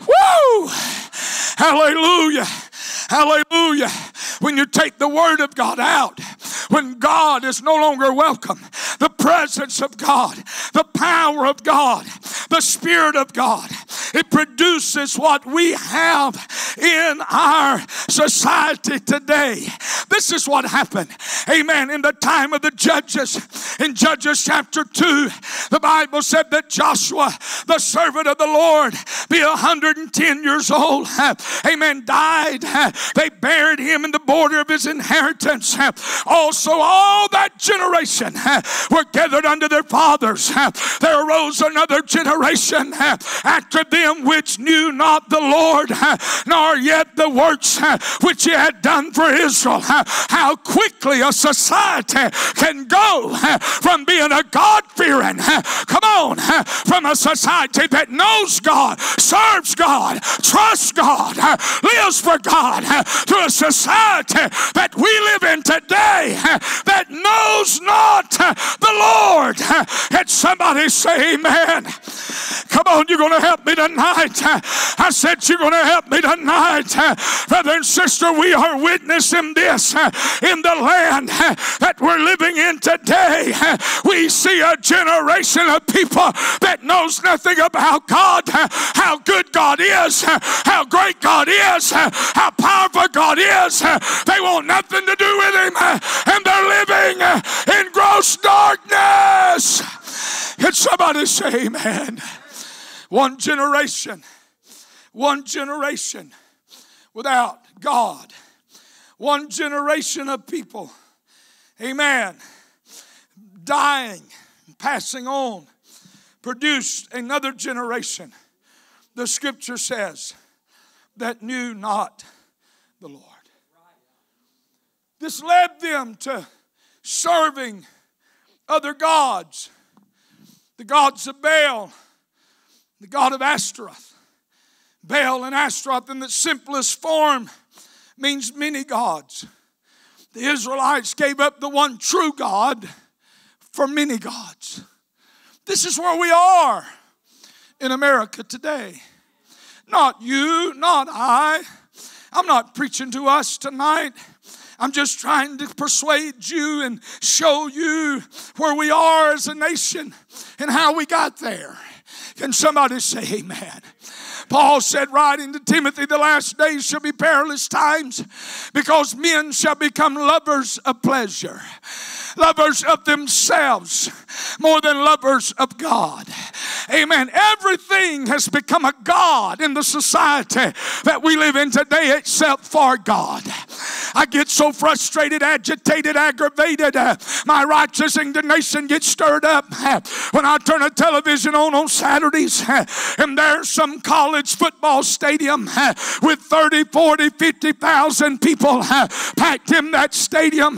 Woo! Hallelujah. Hallelujah. When you take the Word of God out, when God is no longer welcome, the presence of God, the power of God, the Spirit of God, it produces what we have in our society today. This is what happened. Amen. In the time of the judges, in Judges chapter 2, the Bible said that Joshua, the servant of the Lord, be 110 years old, amen, died. They buried him in the border of his inheritance. Also, all that generation were gathered under their fathers. There arose another generation after them which knew not the Lord, nor yet the works which he had done for Israel. How quickly a society can go from being a God fearing, come on, from a society that knows God, serves God, trusts God, lives for God, to a society that we live in today that knows not the Lord. And somebody say, Amen. Come on, you're going to help me tonight. I said, You're going to help me tonight. Brother and sister, we are witnessing this in the land that we're living in today. We see a generation of people that knows nothing about God, how good God is, how great God is, how powerful God is. They want nothing to do with Him, and they're living in gross darkness. Can somebody say amen? One generation, one generation without God, one generation of people, amen, dying, passing on, produced another generation, the scripture says, that knew not. This led them to serving other gods, the gods of Baal the god of Ashtaroth. Baal and Ashtaroth in the simplest form means many gods. The Israelites gave up the one true God for many gods. This is where we are in America today. Not you, not I. I'm not preaching to us tonight. I'm just trying to persuade you and show you where we are as a nation and how we got there. Can somebody say amen? Paul said, writing to Timothy, the last days shall be perilous times because men shall become lovers of pleasure, lovers of themselves more than lovers of God. Amen. Everything has become a God in the society that we live in today except for God. I get so frustrated, agitated, aggravated. Uh, my righteous indignation gets stirred up uh, when I turn a television on on Saturdays uh, and there's some college football stadium with 30, 40, 50,000 people packed in that stadium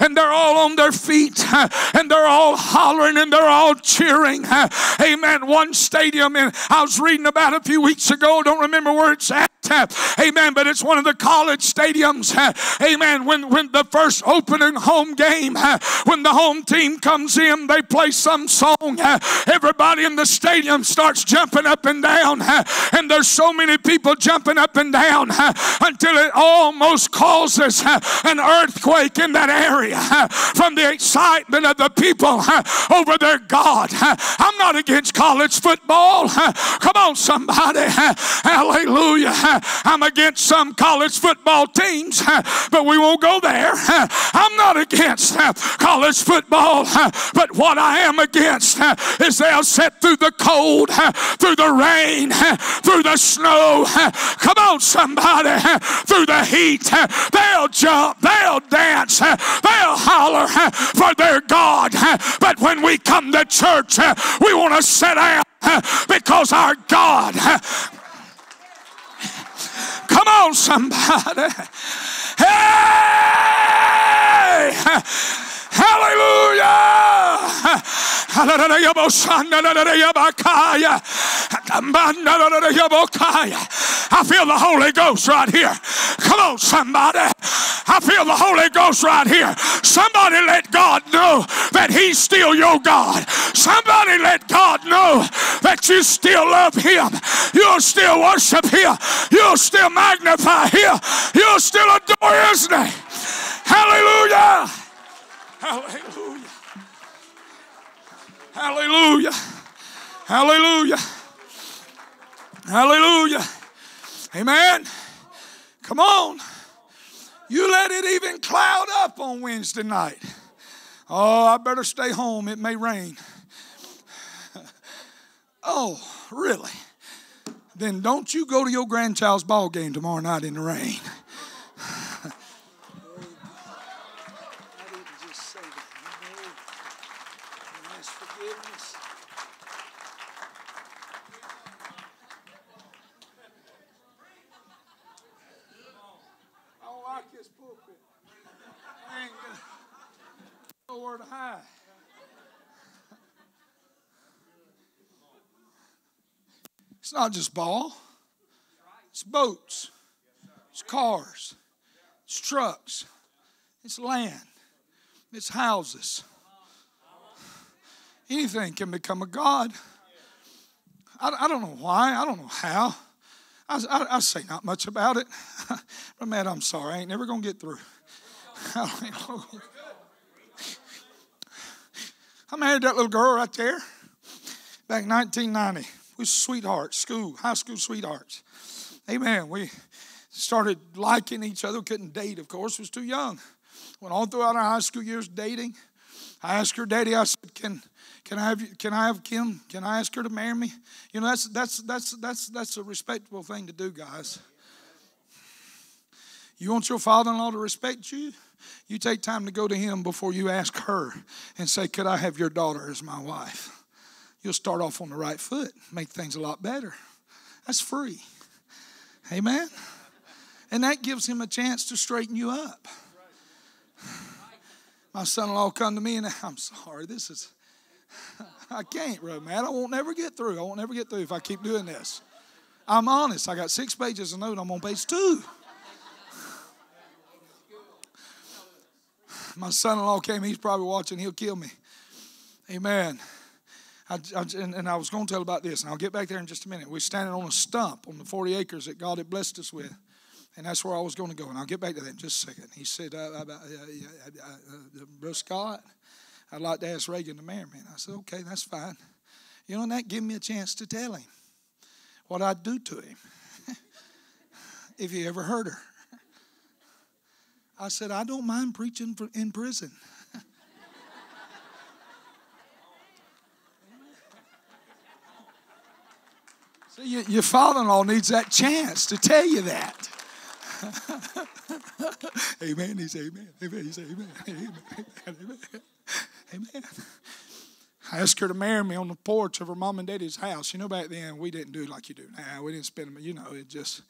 and they're all on their feet and they're all hollering and they're all cheering. Amen. One stadium, and I was reading about a few weeks ago, don't remember where it's at. Amen. But it's one of the college stadiums. Amen. When, when the first opening home game, when the home team comes in, they play some song. Everybody in the stadium starts jumping up and down. And there's so many people jumping up and down until it almost causes an earthquake in that area from the excitement of the people over their God. I'm not against college football. Come on, somebody. Hallelujah. I'm against some college football teams, but we won't go there. I'm not against college football, but what I am against is they'll sit through the cold, through the rain, through the snow. Come on, somebody. Through the heat. They'll jump, they'll dance, they'll holler for their God. But when we come to church, we want to sit down because our God Come on, somebody. Hey! Hallelujah! I feel the Holy Ghost right here. Come on, somebody. I feel the Holy Ghost right here. Somebody let God know that He's still your God. Somebody let God know that you still love Him. You'll still worship Him. You'll still magnify Him. You'll still adore His name. Hallelujah. Hallelujah. Hallelujah. Hallelujah. Hallelujah. Amen. Come on. You let it even cloud up on Wednesday night. Oh, I better stay home. It may rain. oh, really? Then don't you go to your grandchild's ball game tomorrow night in the rain. It's not just ball. It's boats. It's cars. It's trucks. It's land. It's houses. Anything can become a God. I, I don't know why. I don't know how. I, I, I say not much about it. but man, I'm sorry. I ain't never going to get through. I married that little girl right there back in 1990. We were sweethearts, school, high school sweethearts. Amen. We started liking each other. Couldn't date, of course, was too young. Went all throughout our high school years dating. I asked her daddy, I said, Can can I have can I have Kim? Can I ask her to marry me? You know, that's that's that's that's that's a respectable thing to do, guys. You want your father-in-law to respect you? You take time to go to him before you ask her and say, Could I have your daughter as my wife? You'll start off on the right foot, make things a lot better. That's free. Amen. And that gives him a chance to straighten you up. My son-in-law come to me and I'm sorry, this is I can't, bro, man. I won't never get through. I won't never get through if I keep doing this. I'm honest. I got six pages of note. I'm on page two. My son-in-law came. He's probably watching. He'll kill me. Amen. I, I, and, and, I was going to tell about this, and I'll get back there in just a minute. We're standing on a stump on the 40 acres that God had blessed us with, and that's where I was going to go. And I'll get back to that in just a second. He said, uh, uh, uh, Scott, I'd like to ask Reagan to marry me. And I said, okay, that's fine. You know, and that gave me a chance to tell him what I'd do to him if he ever hurt her. I said, I don't mind preaching in prison. See, your, your father in law needs that chance to tell you that. amen. He said, Amen. Amen. He said, Amen. Amen. Amen. Amen. I asked her to marry me on the porch of her mom and daddy's house. You know, back then we didn't do like you do now. We didn't spend, you know, it just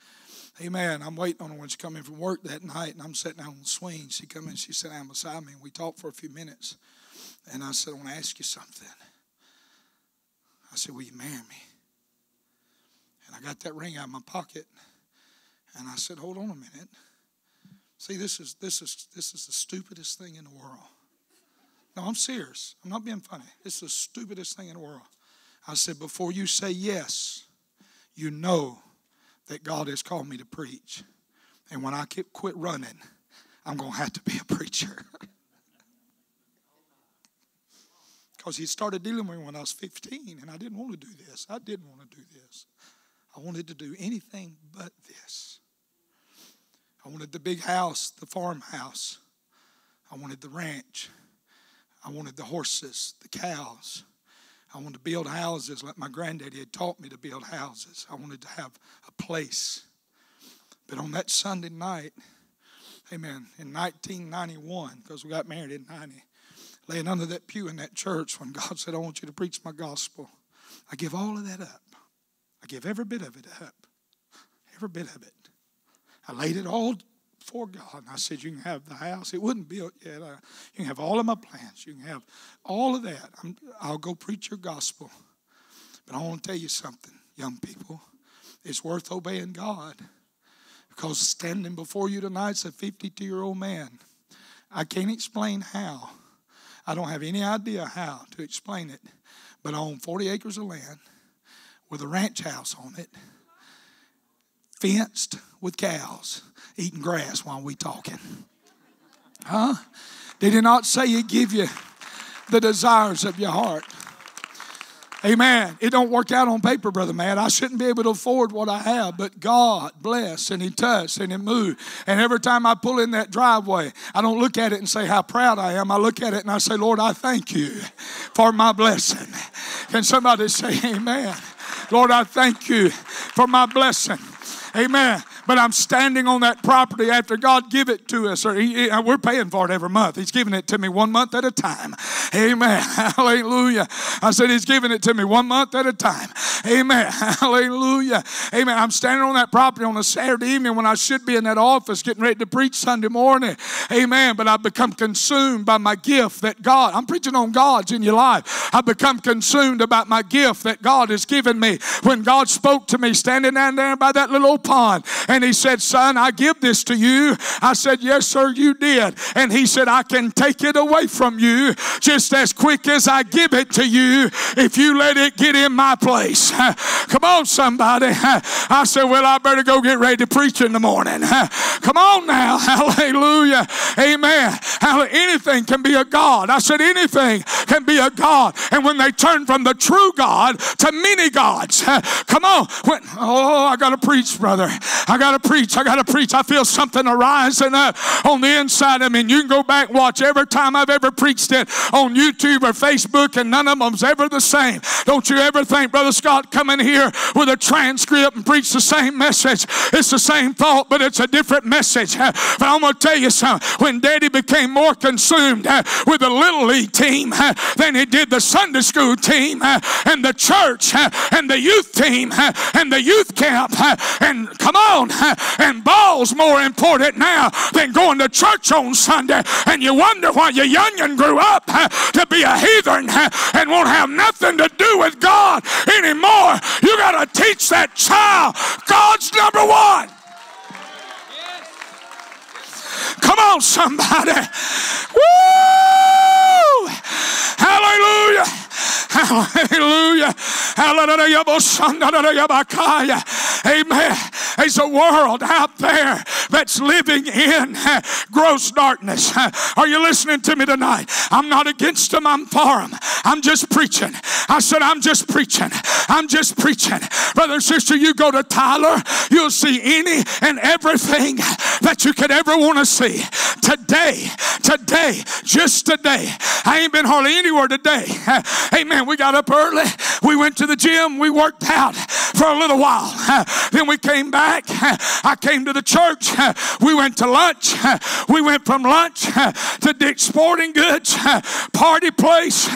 Amen. I'm waiting on her when she come in from work that night, and I'm sitting down on the swing. She come in, she sat down beside me, and we talked for a few minutes. And I said, I want to ask you something. I said, Will you marry me? And I got that ring out of my pocket, and I said, Hold on a minute. See, this is this is this is the stupidest thing in the world. No, I'm serious. I'm not being funny. It's the stupidest thing in the world. I said, before you say yes, you know that God has called me to preach. And when I quit running, I'm going to have to be a preacher. Because he started dealing with me when I was 15, and I didn't want to do this. I didn't want to do this. I wanted to do anything but this. I wanted the big house, the farmhouse. I wanted the ranch. I wanted the horses, the cows. I wanted to build houses like my granddaddy had taught me to build houses. I wanted to have a place. But on that Sunday night, amen, in 1991, because we got married in 90, laying under that pew in that church when God said, I want you to preach my gospel, I give all of that up. I give every bit of it up. Every bit of it. I laid it all before God. And I said, You can have the house. It wasn't built yet. Uh, you can have all of my plans. You can have all of that. i will go preach your gospel. But I want to tell you something, young people. It's worth obeying God. Because standing before you tonight is a 52 year old man. I can't explain how. I don't have any idea how to explain it. But I own 40 acres of land with a ranch house on it, fenced with cows eating grass while we talking. Huh? Did he not say he give you the desires of your heart? Amen. It don't work out on paper, Brother man. I shouldn't be able to afford what I have, but God bless and He touched and He moved. And every time I pull in that driveway, I don't look at it and say how proud I am. I look at it and I say, Lord, I thank you for my blessing. Can somebody say amen? Lord, I thank you for my blessing. Amen but I'm standing on that property after God give it to us. Or he, he, uh, we're paying for it every month. He's giving it to me one month at a time. Amen. Hallelujah. I said He's giving it to me one month at a time. Amen. Hallelujah. Amen. I'm standing on that property on a Saturday evening when I should be in that office getting ready to preach Sunday morning. Amen. But I've become consumed by my gift that God, I'm preaching on God's in your life. I've become consumed about my gift that God has given me. When God spoke to me standing down there by that little old pond and and he said, Son, I give this to you. I said, Yes, sir, you did. And he said, I can take it away from you just as quick as I give it to you if you let it get in my place. Come on, somebody. I said, Well, I better go get ready to preach in the morning. Come on now. Hallelujah. Amen. How anything can be a God. I said, Anything can be a God. And when they turn from the true God to many gods, come on. Oh, I got to preach, brother. I got to preach. I got to preach. I feel something arising up on the inside of me. And you can go back watch every time I've ever preached it on YouTube or Facebook, and none of them's ever the same. Don't you ever think, Brother Scott, come in here with a transcript and preach the same message. It's the same thought, but it's a different message. But I'm going to tell you something. When Daddy became more consumed uh, with the Little League team uh, than he did the Sunday school team uh, and the church and the youth team and the youth camp, and come on, and ball's more important now than going to church on Sunday. And you wonder why your youngin grew up to be a heathen and won't have nothing to do with God anymore. You got to teach that child God's number one. Come on, somebody. Woo! Hallelujah. Hallelujah. Hallelujah. Amen. There's a world out there that's living in gross darkness. Are you listening to me tonight? I'm not against them, I'm for them. I'm just preaching. I said, I'm just preaching. I'm just preaching. Brother and sister, you go to Tyler, you'll see any and everything that you could ever want to see. Today, today, just today. I ain't been hardly anywhere today. Amen. We got up early. We went to the gym. We worked out for a little while. Then we came back. I came to the church. We went to lunch. We went from lunch to Dick's Sporting Goods, Party Place,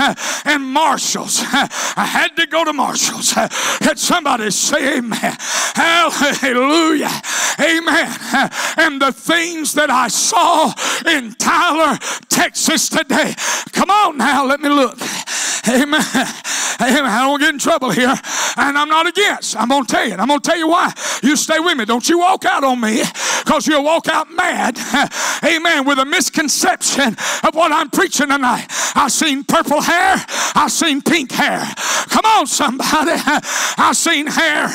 and Marshall's. I had to go to Marshall's. Can somebody say amen? Hallelujah. Amen. And the things that I saw in Tyler, Texas today. Come on now, let me look. Amen. Amen. I don't get in trouble here. And I'm not against. I'm going to tell you. I'm going to tell you why. You stay with me. Don't you walk out on me because you'll walk out mad. Amen. With a misconception of what I'm preaching tonight. I seen purple hair. I seen pink hair. Come on, somebody. I seen hair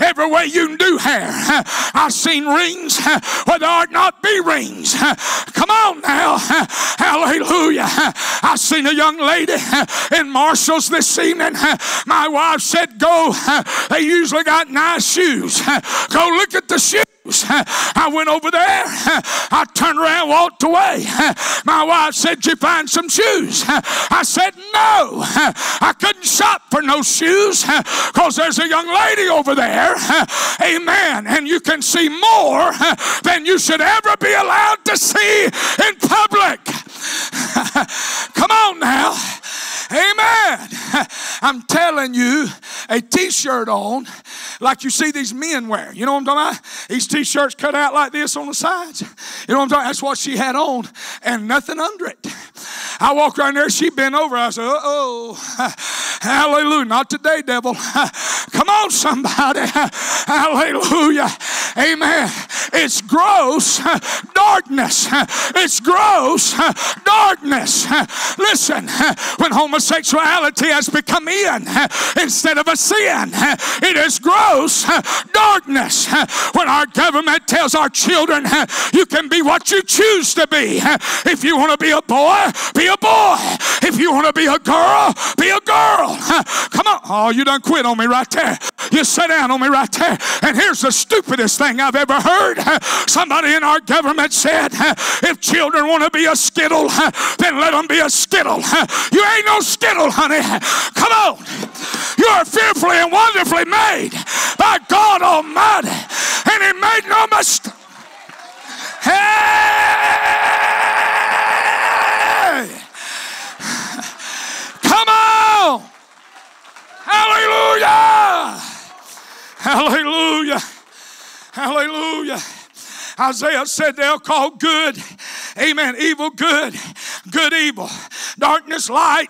every way you can do hair. I seen rings where there ought not be rings. Come on now. Hallelujah. I seen a young lady in Marshall's this evening. My wife said, Go. They usually got nice shoes. Go look at the shoes. I went over there. I turned around, walked away. My wife said, You find some shoes? I said, No. I couldn't shop for no shoes because there's a young lady over there. Amen. And you can see more than you should ever be allowed to see in public. Come on now. Amen. I'm telling you, a t shirt on like you see these men wear. You know what I'm talking about? These t shirts cut out like this on the sides. You know what I'm talking about? That's what she had on and nothing under it. I walked around there, she bent over. I said, uh oh, hallelujah. Not today, devil. Come on, somebody. Hallelujah. Amen. It's gross darkness. It's gross darkness. Listen, when homosexuality has become in eh, instead of a sin, eh, it is gross eh, darkness. When our government tells our children, you can be what you choose to be. If you want to be a boy, be a boy. If you want to be a girl, be a girl. Come on. Oh, you done quit on me right there. You sit down on me right there. And here's the stupidest thing I've ever heard. Somebody in our government said, if children want to be a skittle, then let them be a skittle. You ain't no skittle, honey. Come on. You are fearfully and wonderfully made by God Almighty. And He made no mistake. Hey! Come on! Hallelujah! Hallelujah! Hallelujah! Isaiah said they'll call good, amen, evil good, good evil, darkness light,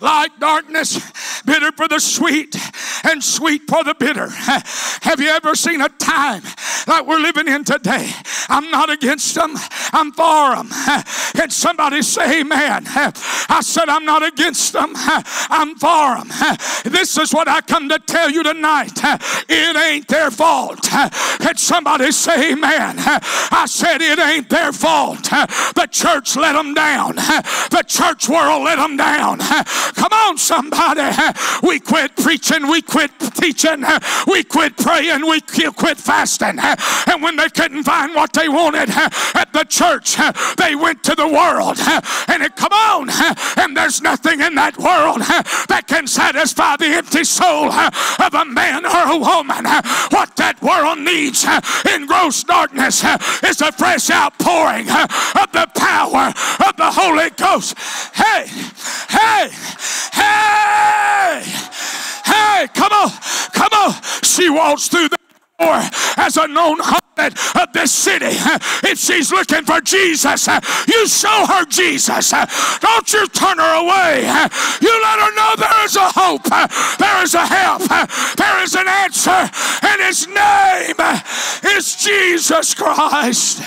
light darkness, bitter for the sweet, and sweet for the bitter. Have you ever seen a time like we're living in today? I'm not against them, I'm for them. Can somebody say amen? I said, I'm not against them, I'm for them. This is what I come to tell you tonight. It ain't their fault. Can somebody say amen? I said, it ain't their fault. The church let them down, the church world let them down. Come on, somebody. We quit preaching, we quit teaching, we quit praying, we quit fasting. And when they couldn't find what they wanted at the church, they went to the world. And it, come on, and there's nothing in that world that can satisfy the empty soul of a man or a woman. What that world needs in gross darkness is a fresh outpouring of the power of the Holy Ghost. Hey, hey, hey, hey, come on, come on. She walks through the door as a known harlot of this city. If she's looking for Jesus, you show her Jesus. Don't you turn her away. You let her know there is a hope, there is a help, there is an answer, and his name is Jesus Christ.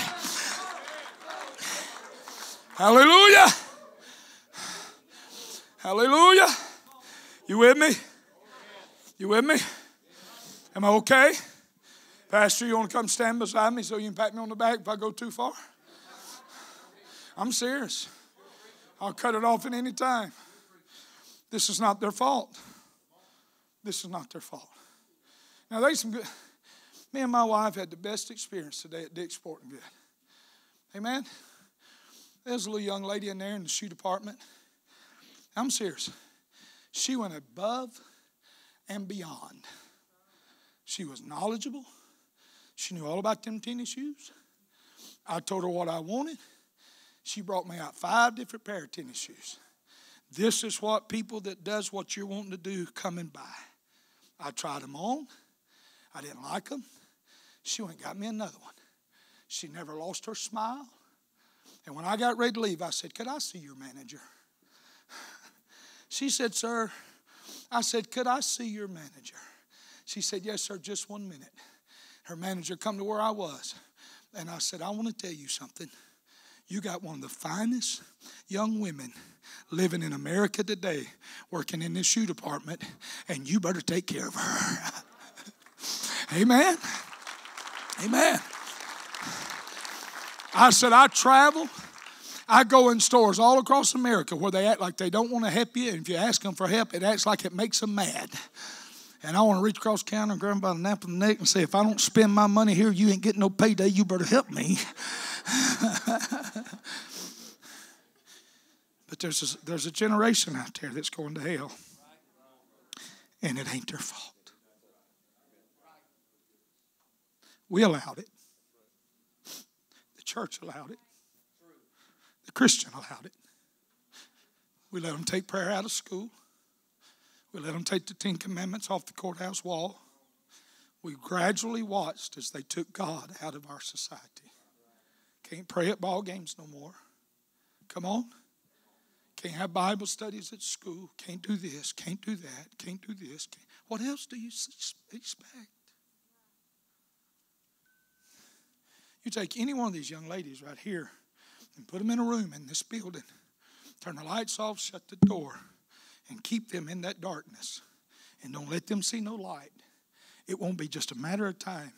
Hallelujah. Hallelujah. You with me? You with me? Am I okay? Pastor, you want to come stand beside me so you can pat me on the back if I go too far? I'm serious. I'll cut it off at any time. This is not their fault. This is not their fault. Now, there's some good. Me and my wife had the best experience today at Dick's Sporting Good. Amen. There's a little young lady in there in the shoe department. I'm serious. She went above and beyond. She was knowledgeable. She knew all about them tennis shoes. I told her what I wanted. She brought me out five different pair of tennis shoes. This is what people that does what you're wanting to do coming by. I tried them on. I didn't like them. She went and got me another one. She never lost her smile. And when I got ready to leave, I said, Could I see your manager? She said, Sir, I said, Could I see your manager? She said, Yes, sir, just one minute. Her manager come to where I was. And I said, I want to tell you something. You got one of the finest young women living in America today working in this shoe department, and you better take care of her. Amen. Amen. I said, I travel. I go in stores all across America where they act like they don't want to help you, and if you ask them for help, it acts like it makes them mad. And I want to reach across the counter and grab him by the nape of the neck and say, if I don't spend my money here, you ain't getting no payday. You better help me. but there's a, there's a generation out there that's going to hell, and it ain't their fault. We allowed it. The church allowed it. The Christian allowed it. We let them take prayer out of school. We let them take the Ten Commandments off the courthouse wall. We gradually watched as they took God out of our society. Can't pray at ball games no more. Come on. Can't have Bible studies at school. Can't do this. Can't do that. Can't do this. Can't. What else do you expect? You take any one of these young ladies right here and put them in a room in this building, turn the lights off, shut the door, and keep them in that darkness, and don't let them see no light. It won't be just a matter of time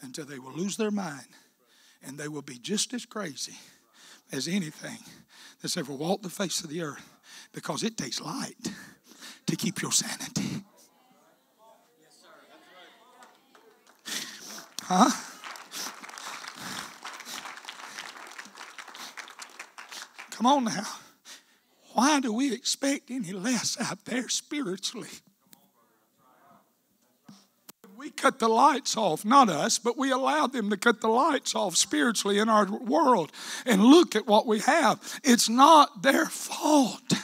until they will lose their mind and they will be just as crazy as anything that's ever walked the face of the earth because it takes light to keep your sanity. Huh? Come on now. Why do we expect any less out there spiritually? We cut the lights off, not us, but we allowed them to cut the lights off spiritually in our world. And look at what we have. It's not their fault.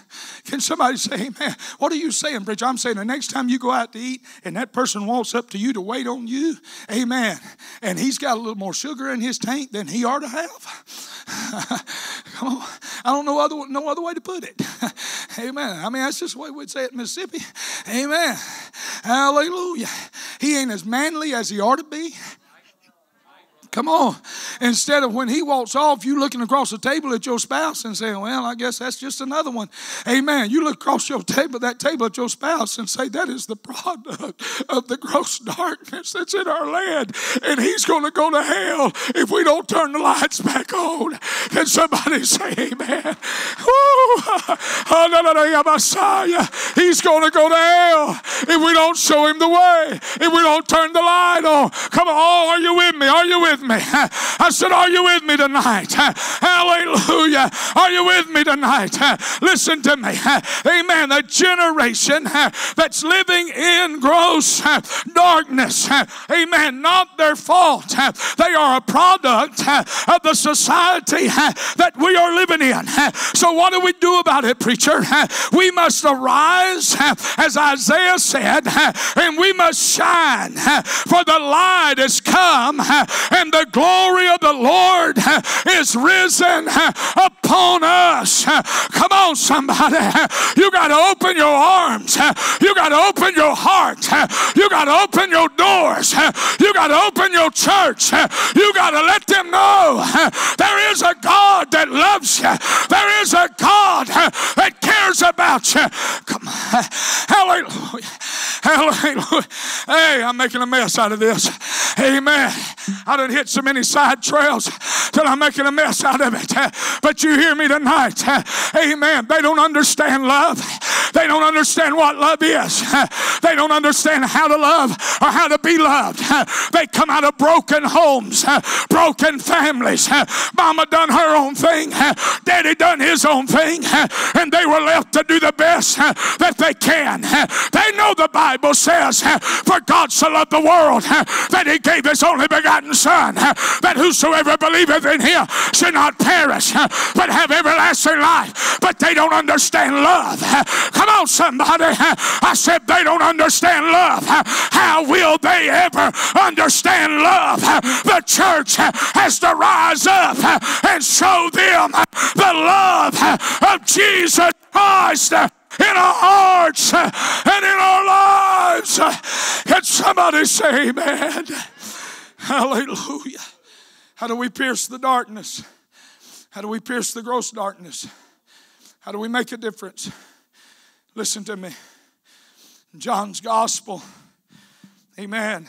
Can somebody say, Amen? What are you saying, preacher? I'm saying the next time you go out to eat and that person walks up to you to wait on you, Amen, and he's got a little more sugar in his tank than he ought to have. Come on. I don't know other no other way to put it. Amen. I mean, that's just the way we'd say it in Mississippi. Amen. Hallelujah. He ain't as manly as he ought to be. Come on. Instead of when he walks off, you looking across the table at your spouse and saying, Well, I guess that's just another one. Amen. You look across your table, that table at your spouse, and say, That is the product of the gross darkness that's in our land. And he's going to go to hell if we don't turn the lights back on. Can somebody say amen? Oh no, no, no, yeah, Messiah. He's going to go to hell if we don't show him the way, if we don't turn the light on. Come on, are you with me? Are you with me? I said, Are you with me tonight? Hallelujah. Are you with me tonight? Listen to me. Amen. The generation that's living in gross darkness. Amen. Not their fault. They are a product of the society that we are living in. So, what do we do about it, preacher? We must arise, as Isaiah said, and we must shine, for the light has come, and the glory of the Lord is risen upon us. Come on, somebody. You got to open your arms. You got to open your heart. You got to open your doors. You got to open your church. You got to let them know there is a God that loves you. There is a God that cares about you. On. Hallelujah. Hallelujah. Hey, I'm making a mess out of this. Amen. I done hit so many side trails that I'm making a mess out of it. But you hear me tonight. Amen. They don't understand love. They don't understand what love is. They don't understand how to love or how to be loved. They come out of broken homes, broken families. Mama done her own thing. Daddy done his own thing. And they were left to do the best that they can. They know the Bible says, For God so loved the world that he gave his only begotten Son, that whosoever believeth in him should not perish, but have everlasting life. But they don't understand love. Come on, somebody. I said they don't understand love. How will they ever understand love? The church has to rise up and show them the love of Jesus Christ in our hearts and in our lives. Can somebody say amen? Hallelujah. How do we pierce the darkness? How do we pierce the gross darkness? How do we make a difference? Listen to me. John's gospel. Amen.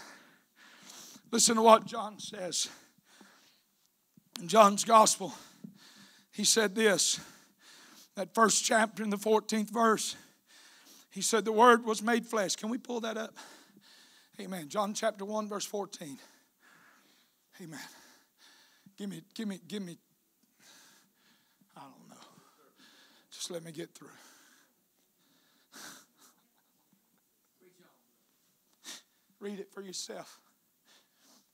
Listen to what John says. In John's gospel, he said this, that first chapter in the 14th verse. He said, The word was made flesh. Can we pull that up? Amen. John chapter 1, verse 14. Amen. Give me, give me, give me, I don't know. Just let me get through. Read it for yourself.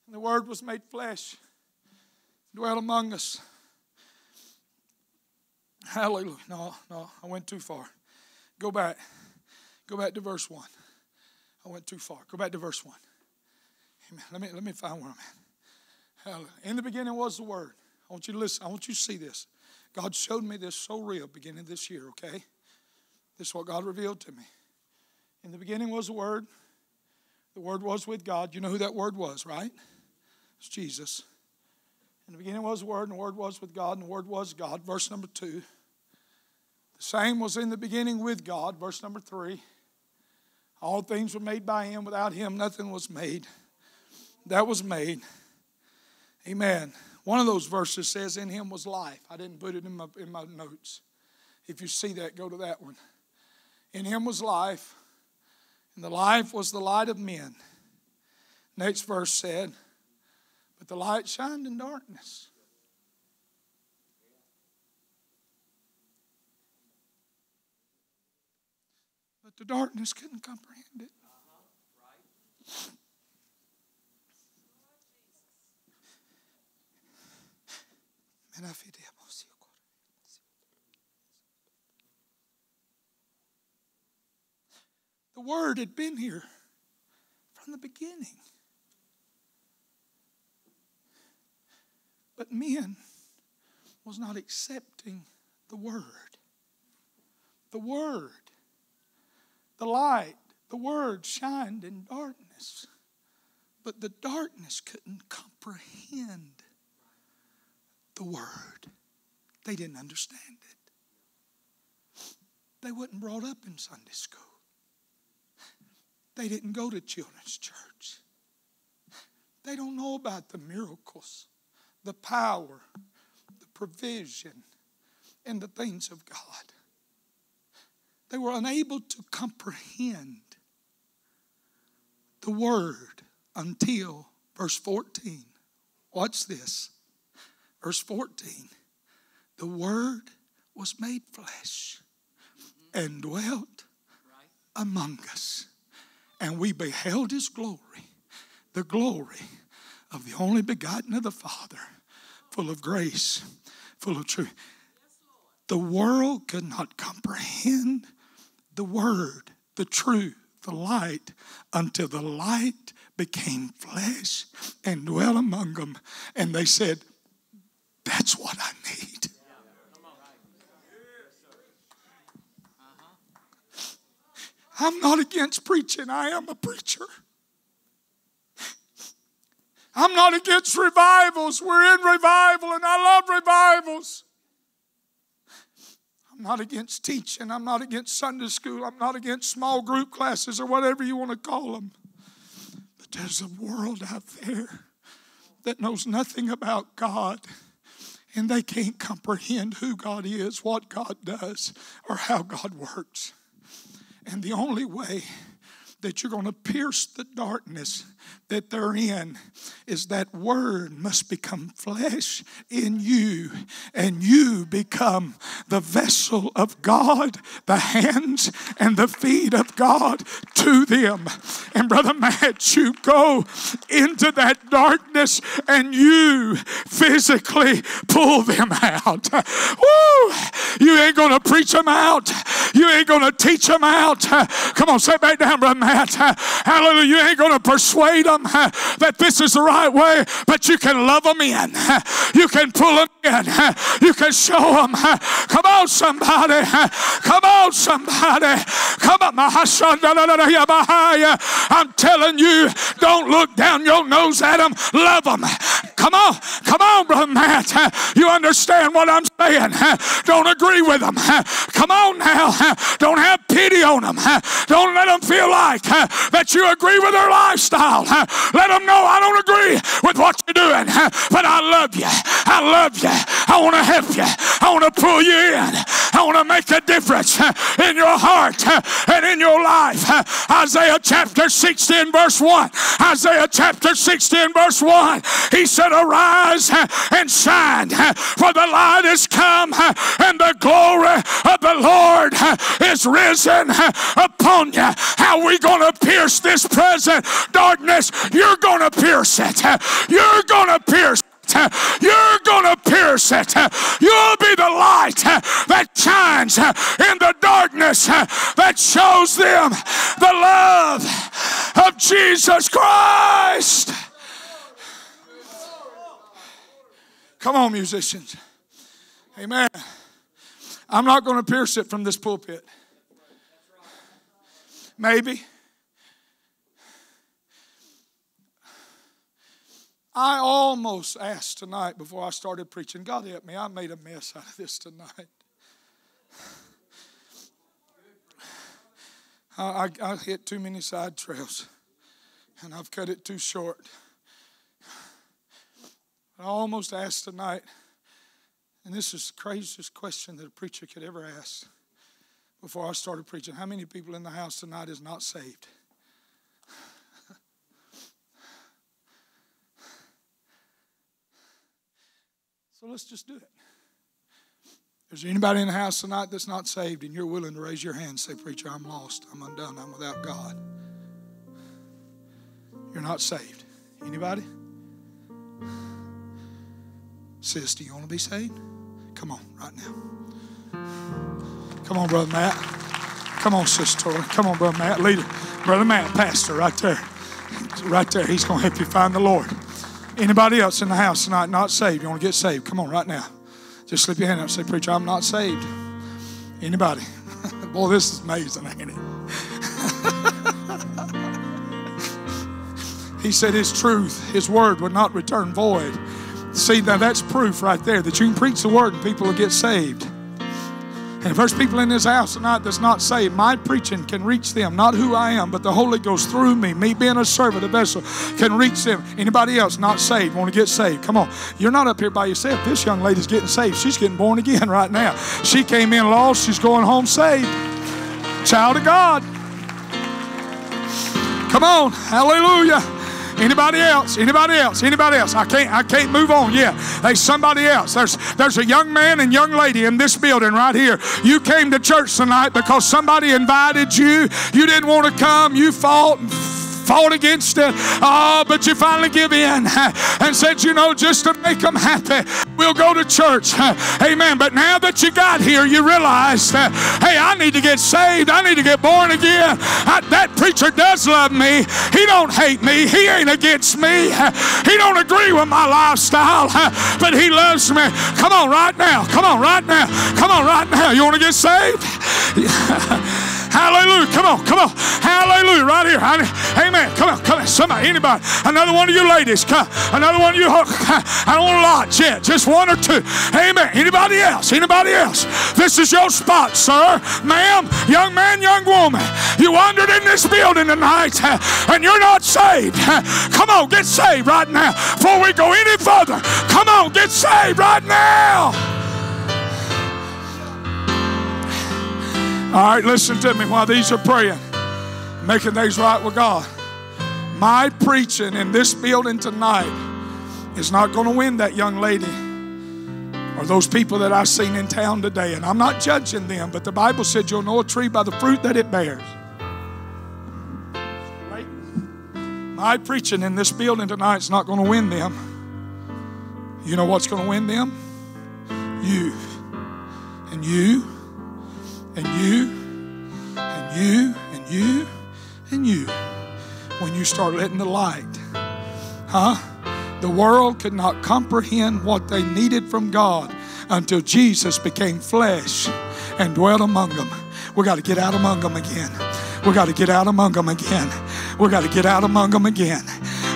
And the Word was made flesh, dwelt among us. Hallelujah. No, no, I went too far. Go back. Go back to verse 1. I went too far. Go back to verse 1. Amen. Let me, let me find where I'm at. Hallelujah. In the beginning was the Word. I want you to listen. I want you to see this. God showed me this so real beginning this year, okay? This is what God revealed to me. In the beginning was the Word. The Word was with God. You know who that Word was, right? It's Jesus. In the beginning was the Word, and the Word was with God, and the Word was God. Verse number two. The same was in the beginning with God. Verse number three. All things were made by Him. Without Him, nothing was made. That was made. Amen. One of those verses says, In Him was life. I didn't put it in my, in my notes. If you see that, go to that one. In Him was life, and the life was the light of men. Next verse said, But the light shined in darkness. The darkness couldn't comprehend it. The Word had been here from the beginning. But men was not accepting the Word. The Word, the light, the Word shined in darkness. But the darkness couldn't comprehend the Word. They didn't understand it. They wasn't brought up in Sunday school. They didn't go to children's church. They don't know about the miracles, the power, the provision, and the things of God. They were unable to comprehend the word until verse 14. Watch this. Verse 14. The word was made flesh and dwelt among us and we beheld his glory, the glory of the only begotten of the Father, full of grace, full of truth. The world could not comprehend the word, the truth, the light, until the light became flesh and dwelt among them. And they said, That's what I need. Uh-huh. I'm not against preaching, I am a preacher. I'm not against revivals. We're in revival and I love revivals. I'm not against teaching. I'm not against Sunday school. I'm not against small group classes or whatever you want to call them. But there's a world out there that knows nothing about God and they can't comprehend who God is, what God does, or how God works. And the only way that you're going to pierce the darkness that they're in is that word must become flesh in you and you become the vessel of God, the hands and the feet of God to them. And brother Matt, you go into that darkness and you physically pull them out. Woo! You ain't going to preach them out. You ain't going to teach them out. Come on, sit back down, brother Matt. Hallelujah. You ain't going to persuade them that this is the right way, but you can love them in. You can pull them. You can show them. Come on, somebody. Come on, somebody. Come on. I'm telling you, don't look down your nose at them. Love them. Come on. Come on, Brother Matt. You understand what I'm saying. Don't agree with them. Come on now. Don't have pity on them. Don't let them feel like that you agree with their lifestyle. Let them know I don't agree with what you're doing, but I love you. I love you. I want to help you. I want to pull you in. I want to make a difference in your heart and in your life. Isaiah chapter 16, verse 1. Isaiah chapter 16, verse 1. He said, Arise and shine, for the light is come, and the glory of the Lord is risen upon you. How are we going to pierce this present darkness? You're going to pierce it. You're going to pierce you're going to pierce it. You'll be the light that shines in the darkness that shows them the love of Jesus Christ. Come on, musicians. Amen. I'm not going to pierce it from this pulpit. Maybe. I almost asked tonight before I started preaching, God help me, I made a mess out of this tonight. I, I, I hit too many side trails and I've cut it too short. I almost asked tonight, and this is the craziest question that a preacher could ever ask before I started preaching. How many people in the house tonight is not saved? So let's just do it. Is there anybody in the house tonight that's not saved and you're willing to raise your hand and say, Preacher, I'm lost, I'm undone, I'm without God? You're not saved. Anybody? Sis, do you want to be saved? Come on, right now. Come on, Brother Matt. Come on, Sister Tori. Come on, Brother Matt. Leader. Brother Matt, Pastor, right there. Right there. He's going to help you find the Lord. Anybody else in the house tonight not saved? You want to get saved? Come on, right now. Just slip your hand up and say, Preacher, I'm not saved. Anybody? Boy, this is amazing, ain't it? he said his truth, his word would not return void. See, now that's proof right there that you can preach the word and people will get saved. And if there's people in this house tonight that's not saved, my preaching can reach them. Not who I am, but the Holy Ghost through me, me being a servant, a vessel, can reach them. Anybody else not saved, want to get saved? Come on. You're not up here by yourself. This young lady's getting saved. She's getting born again right now. She came in lost. She's going home saved. Child of God. Come on. Hallelujah. Anybody else? Anybody else? Anybody else? I can't I can't move on yet. Hey, somebody else. There's there's a young man and young lady in this building right here. You came to church tonight because somebody invited you. You didn't want to come. You fought and fought against it. Oh, but you finally give in and said, you know, just to make them happy, we'll go to church. Amen. But now that you got here, you realize that, hey, I need to get saved. I need to get born again. I, that preacher does love me. He don't hate me. He ain't against me. He don't agree with my lifestyle, but he loves me. Come on right now. Come on right now. Come on right now. You want to get saved? Hallelujah. Come on, come on. Hallelujah. Right here. honey. Amen. Come on, come on. Somebody, anybody. Another one of you ladies. Come. Another one of you. I don't want a lot yet. Just one or two. Amen. Anybody else? Anybody else? This is your spot, sir. Ma'am, young man, young woman. You wandered in this building tonight and you're not saved. Come on, get saved right now. Before we go any further, come on, get saved right now. All right, listen to me while these are praying, making things right with God. My preaching in this building tonight is not going to win that young lady or those people that I've seen in town today. And I'm not judging them, but the Bible said you'll know a tree by the fruit that it bears. My preaching in this building tonight is not going to win them. You know what's going to win them? You. And you and you and you and you and you when you start letting the light. Huh? The world could not comprehend what they needed from God until Jesus became flesh and dwelt among them. We got to get out among them again. We got to get out among them again. We got to get out among them again.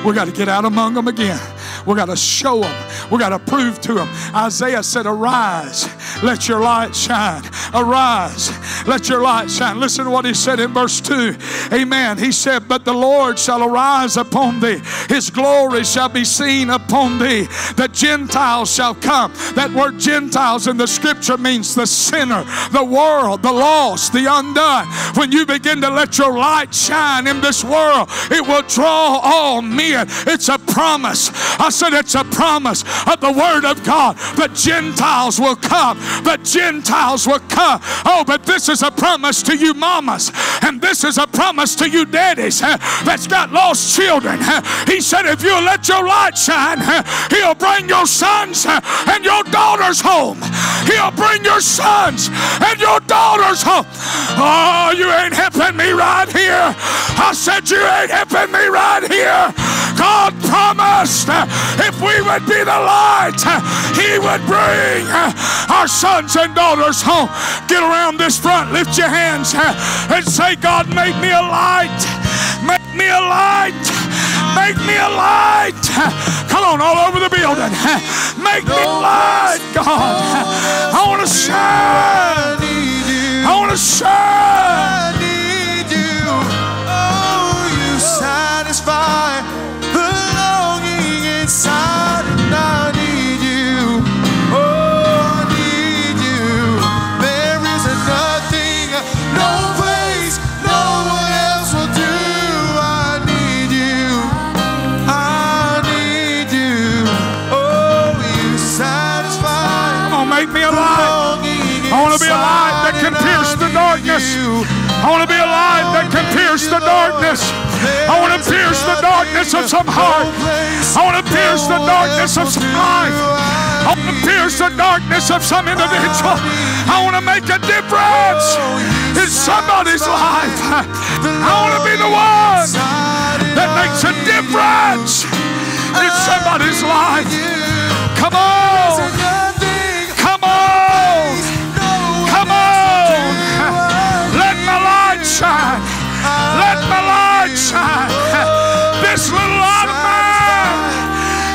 We got to get out among them again. We got to show them. We got to prove to them. Isaiah said, Arise, let your light shine. Arise, let your light shine. Listen to what he said in verse 2. Amen. He said, But the Lord shall arise upon thee, his glory shall be seen upon thee. The Gentiles shall come. That word Gentiles in the scripture means the sinner, the world, the lost, the undone. When you begin to let your light shine in this world, it will draw all men. It's a promise. I said it's a promise of the Word of God. The Gentiles will come. The Gentiles will come. Oh, but this is a promise to you, mamas, and this is a promise to you, daddies, uh, that's got lost children. Uh, he said, if you let your light shine, uh, He'll bring your sons and your daughters home. He'll bring your sons and your daughters home. Oh, you ain't helping me right here. I said, you ain't helping me right here. God promised if we would be the light, He would bring our sons and daughters home. Get around this front, lift your hands and say, God, make me a light. Make me a light. Make me a light. Come on, all over the building. Make me a light, God. I want to shine. I want to shine. Satisfy the longing inside. I want to be a light that can pierce the darkness. I want to pierce the darkness of some heart. I want to pierce the darkness of some life. I want to pierce the darkness of some individual. I want to make a difference in somebody's life. I want to be the one that makes a difference in somebody's life. Come on. shine. This little light of mine,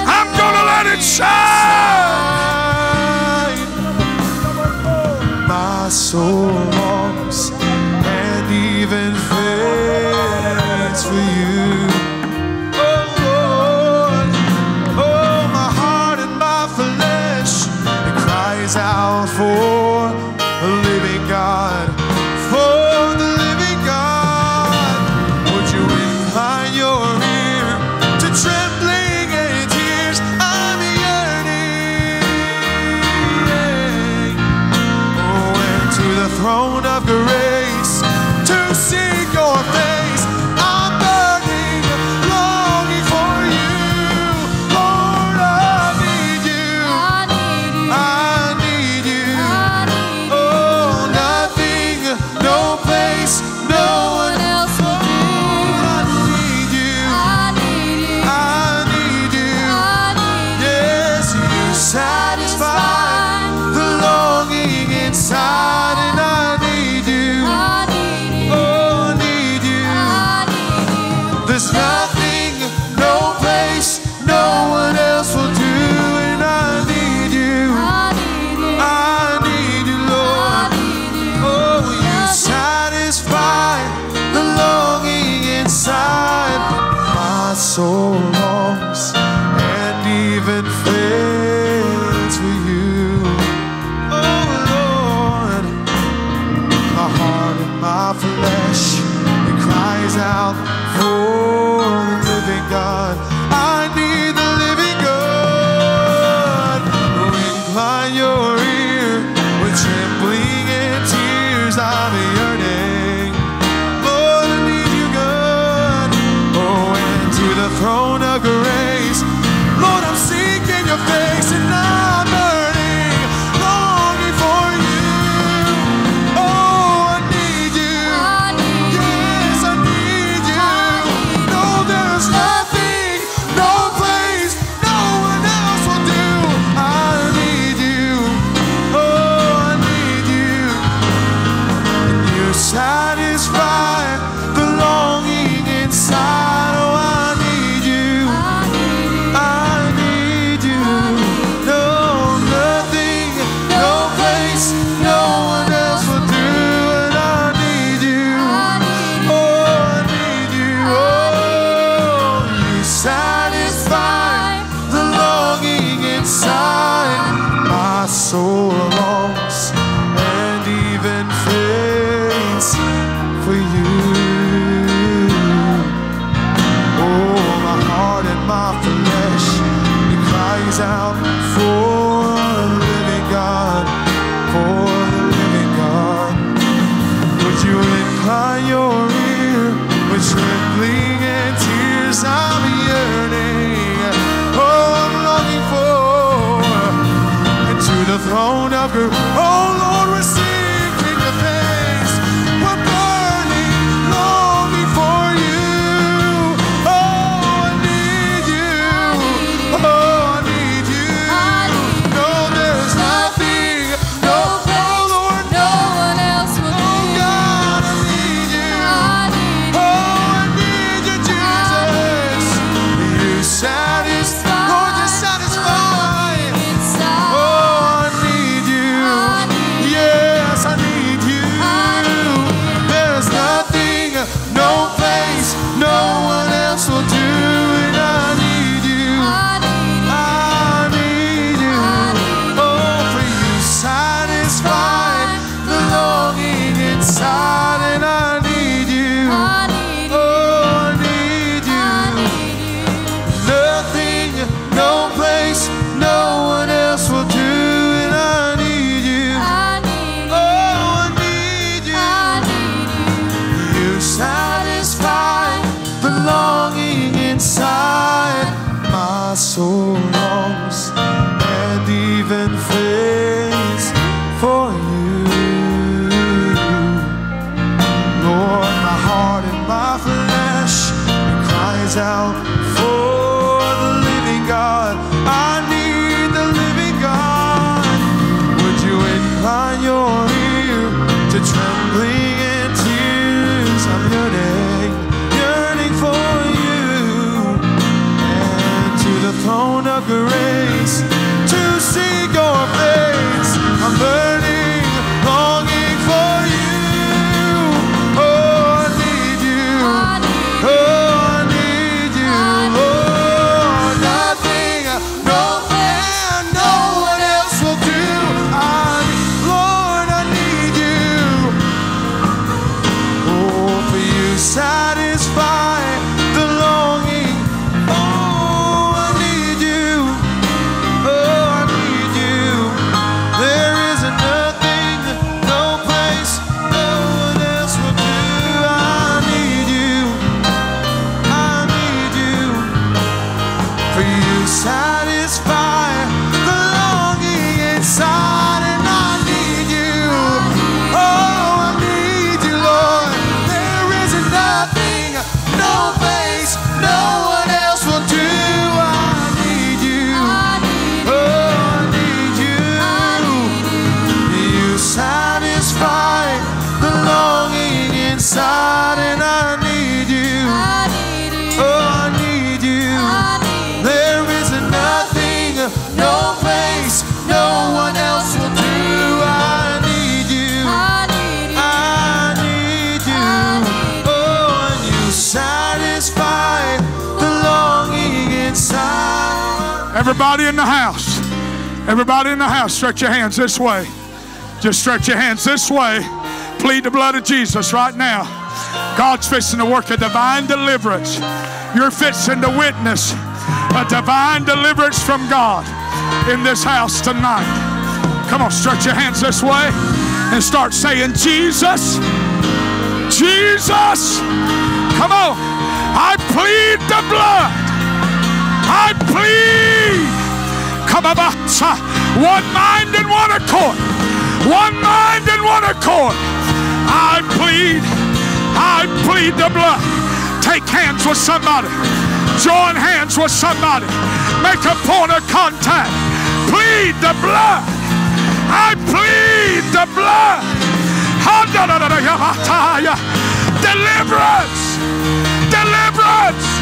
I'm going to let it shine. grown up. Oh, In the house, stretch your hands this way. Just stretch your hands this way. Plead the blood of Jesus right now. God's fixing to work a divine deliverance. You're fixing to witness a divine deliverance from God in this house tonight. Come on, stretch your hands this way and start saying, Jesus, Jesus, come on. I plead the blood. I plead. Come on, one mind and one accord. One mind and one accord. I plead, I plead the blood. Take hands with somebody. Join hands with somebody. Make a point of contact. Plead the blood. I plead the blood. Deliverance. Deliverance.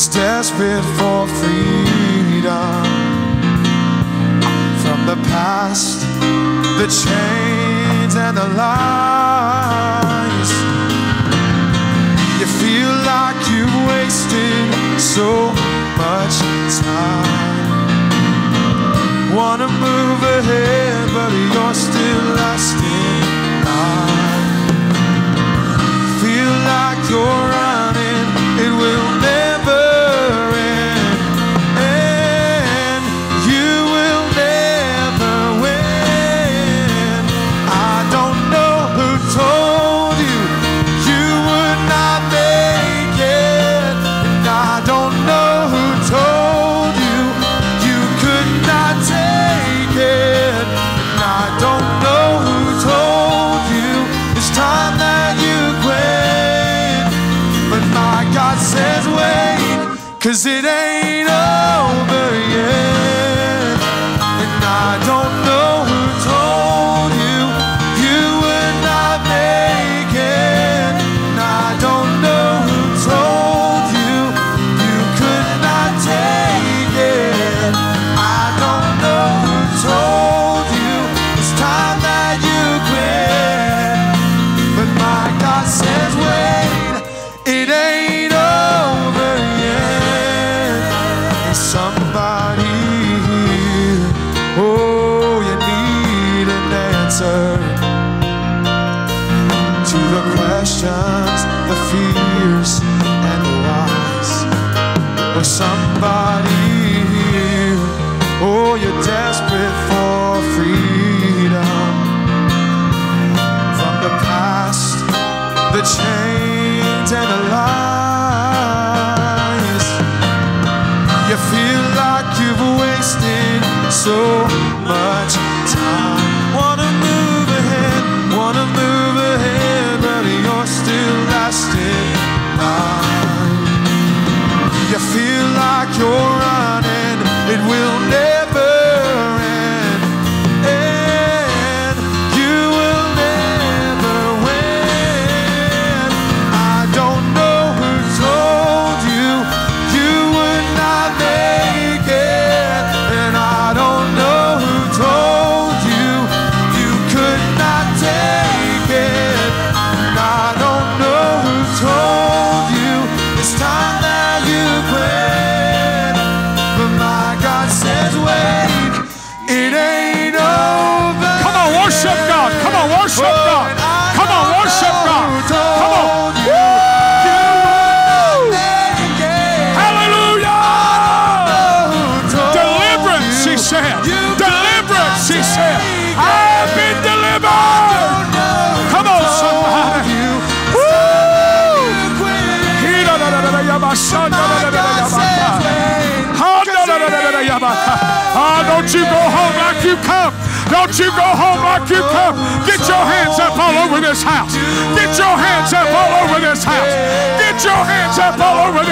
is desperate for freedom from the past, the chains, and the lies. You feel like you wasted so much time. Wanna move ahead, but you're still asking in. Feel like you're.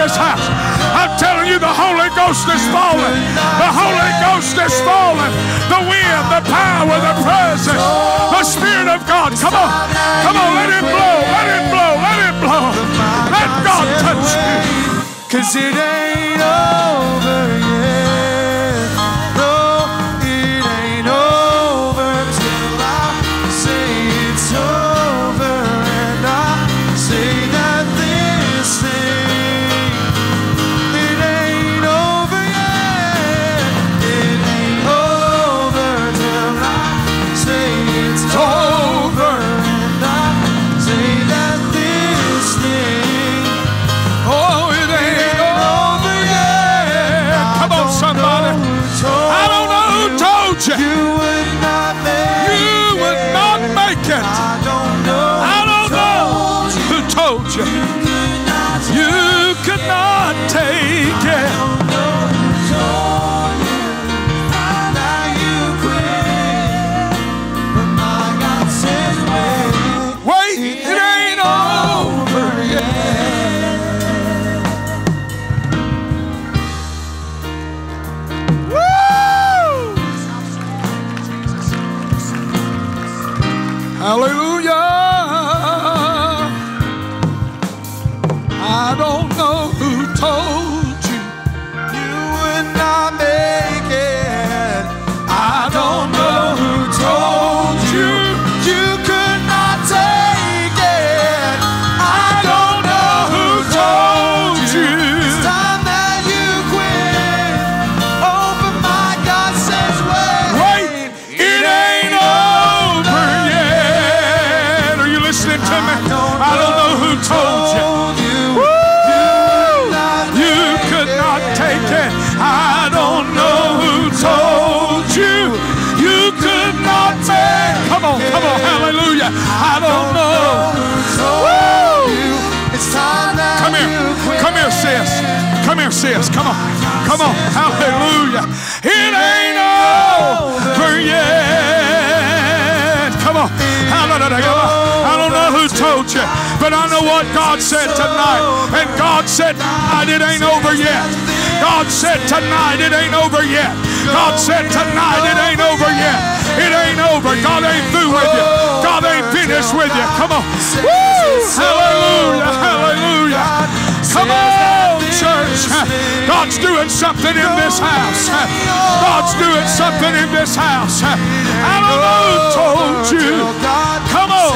this house. I'm telling you, the Holy Ghost is falling. The Holy Ghost is falling. The wind, the power, the presence, the Spirit of God. Come on. Come on. Let it blow. Let it blow. Let it blow. Let God touch you. Because it ain't over. God said tonight, and God said tonight it ain't over yet. God said tonight it ain't over yet. God said tonight it ain't over yet. It ain't over. God ain't through with you. God ain't finished with you. Come on. Woo! Hallelujah. Hallelujah. Come on, church. God's doing something in this house. God's doing something in this house. I don't know told you. Come on.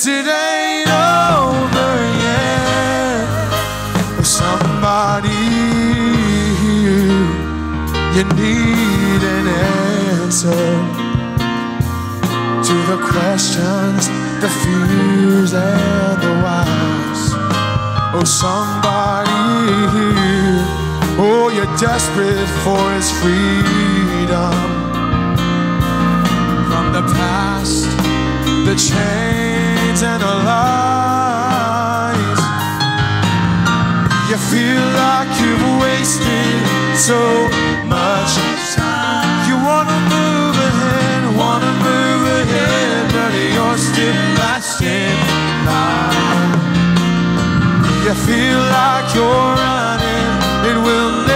guess it ain't over yet. There's somebody here, you need an answer to the questions, the fears, and the whys. Oh, somebody here, oh, you're desperate for his freedom from the past the change lies and our lies. You feel like you've wasted so much time. You wanna move ahead, wanna move ahead, but you're step by step behind. You feel like you're running, it will.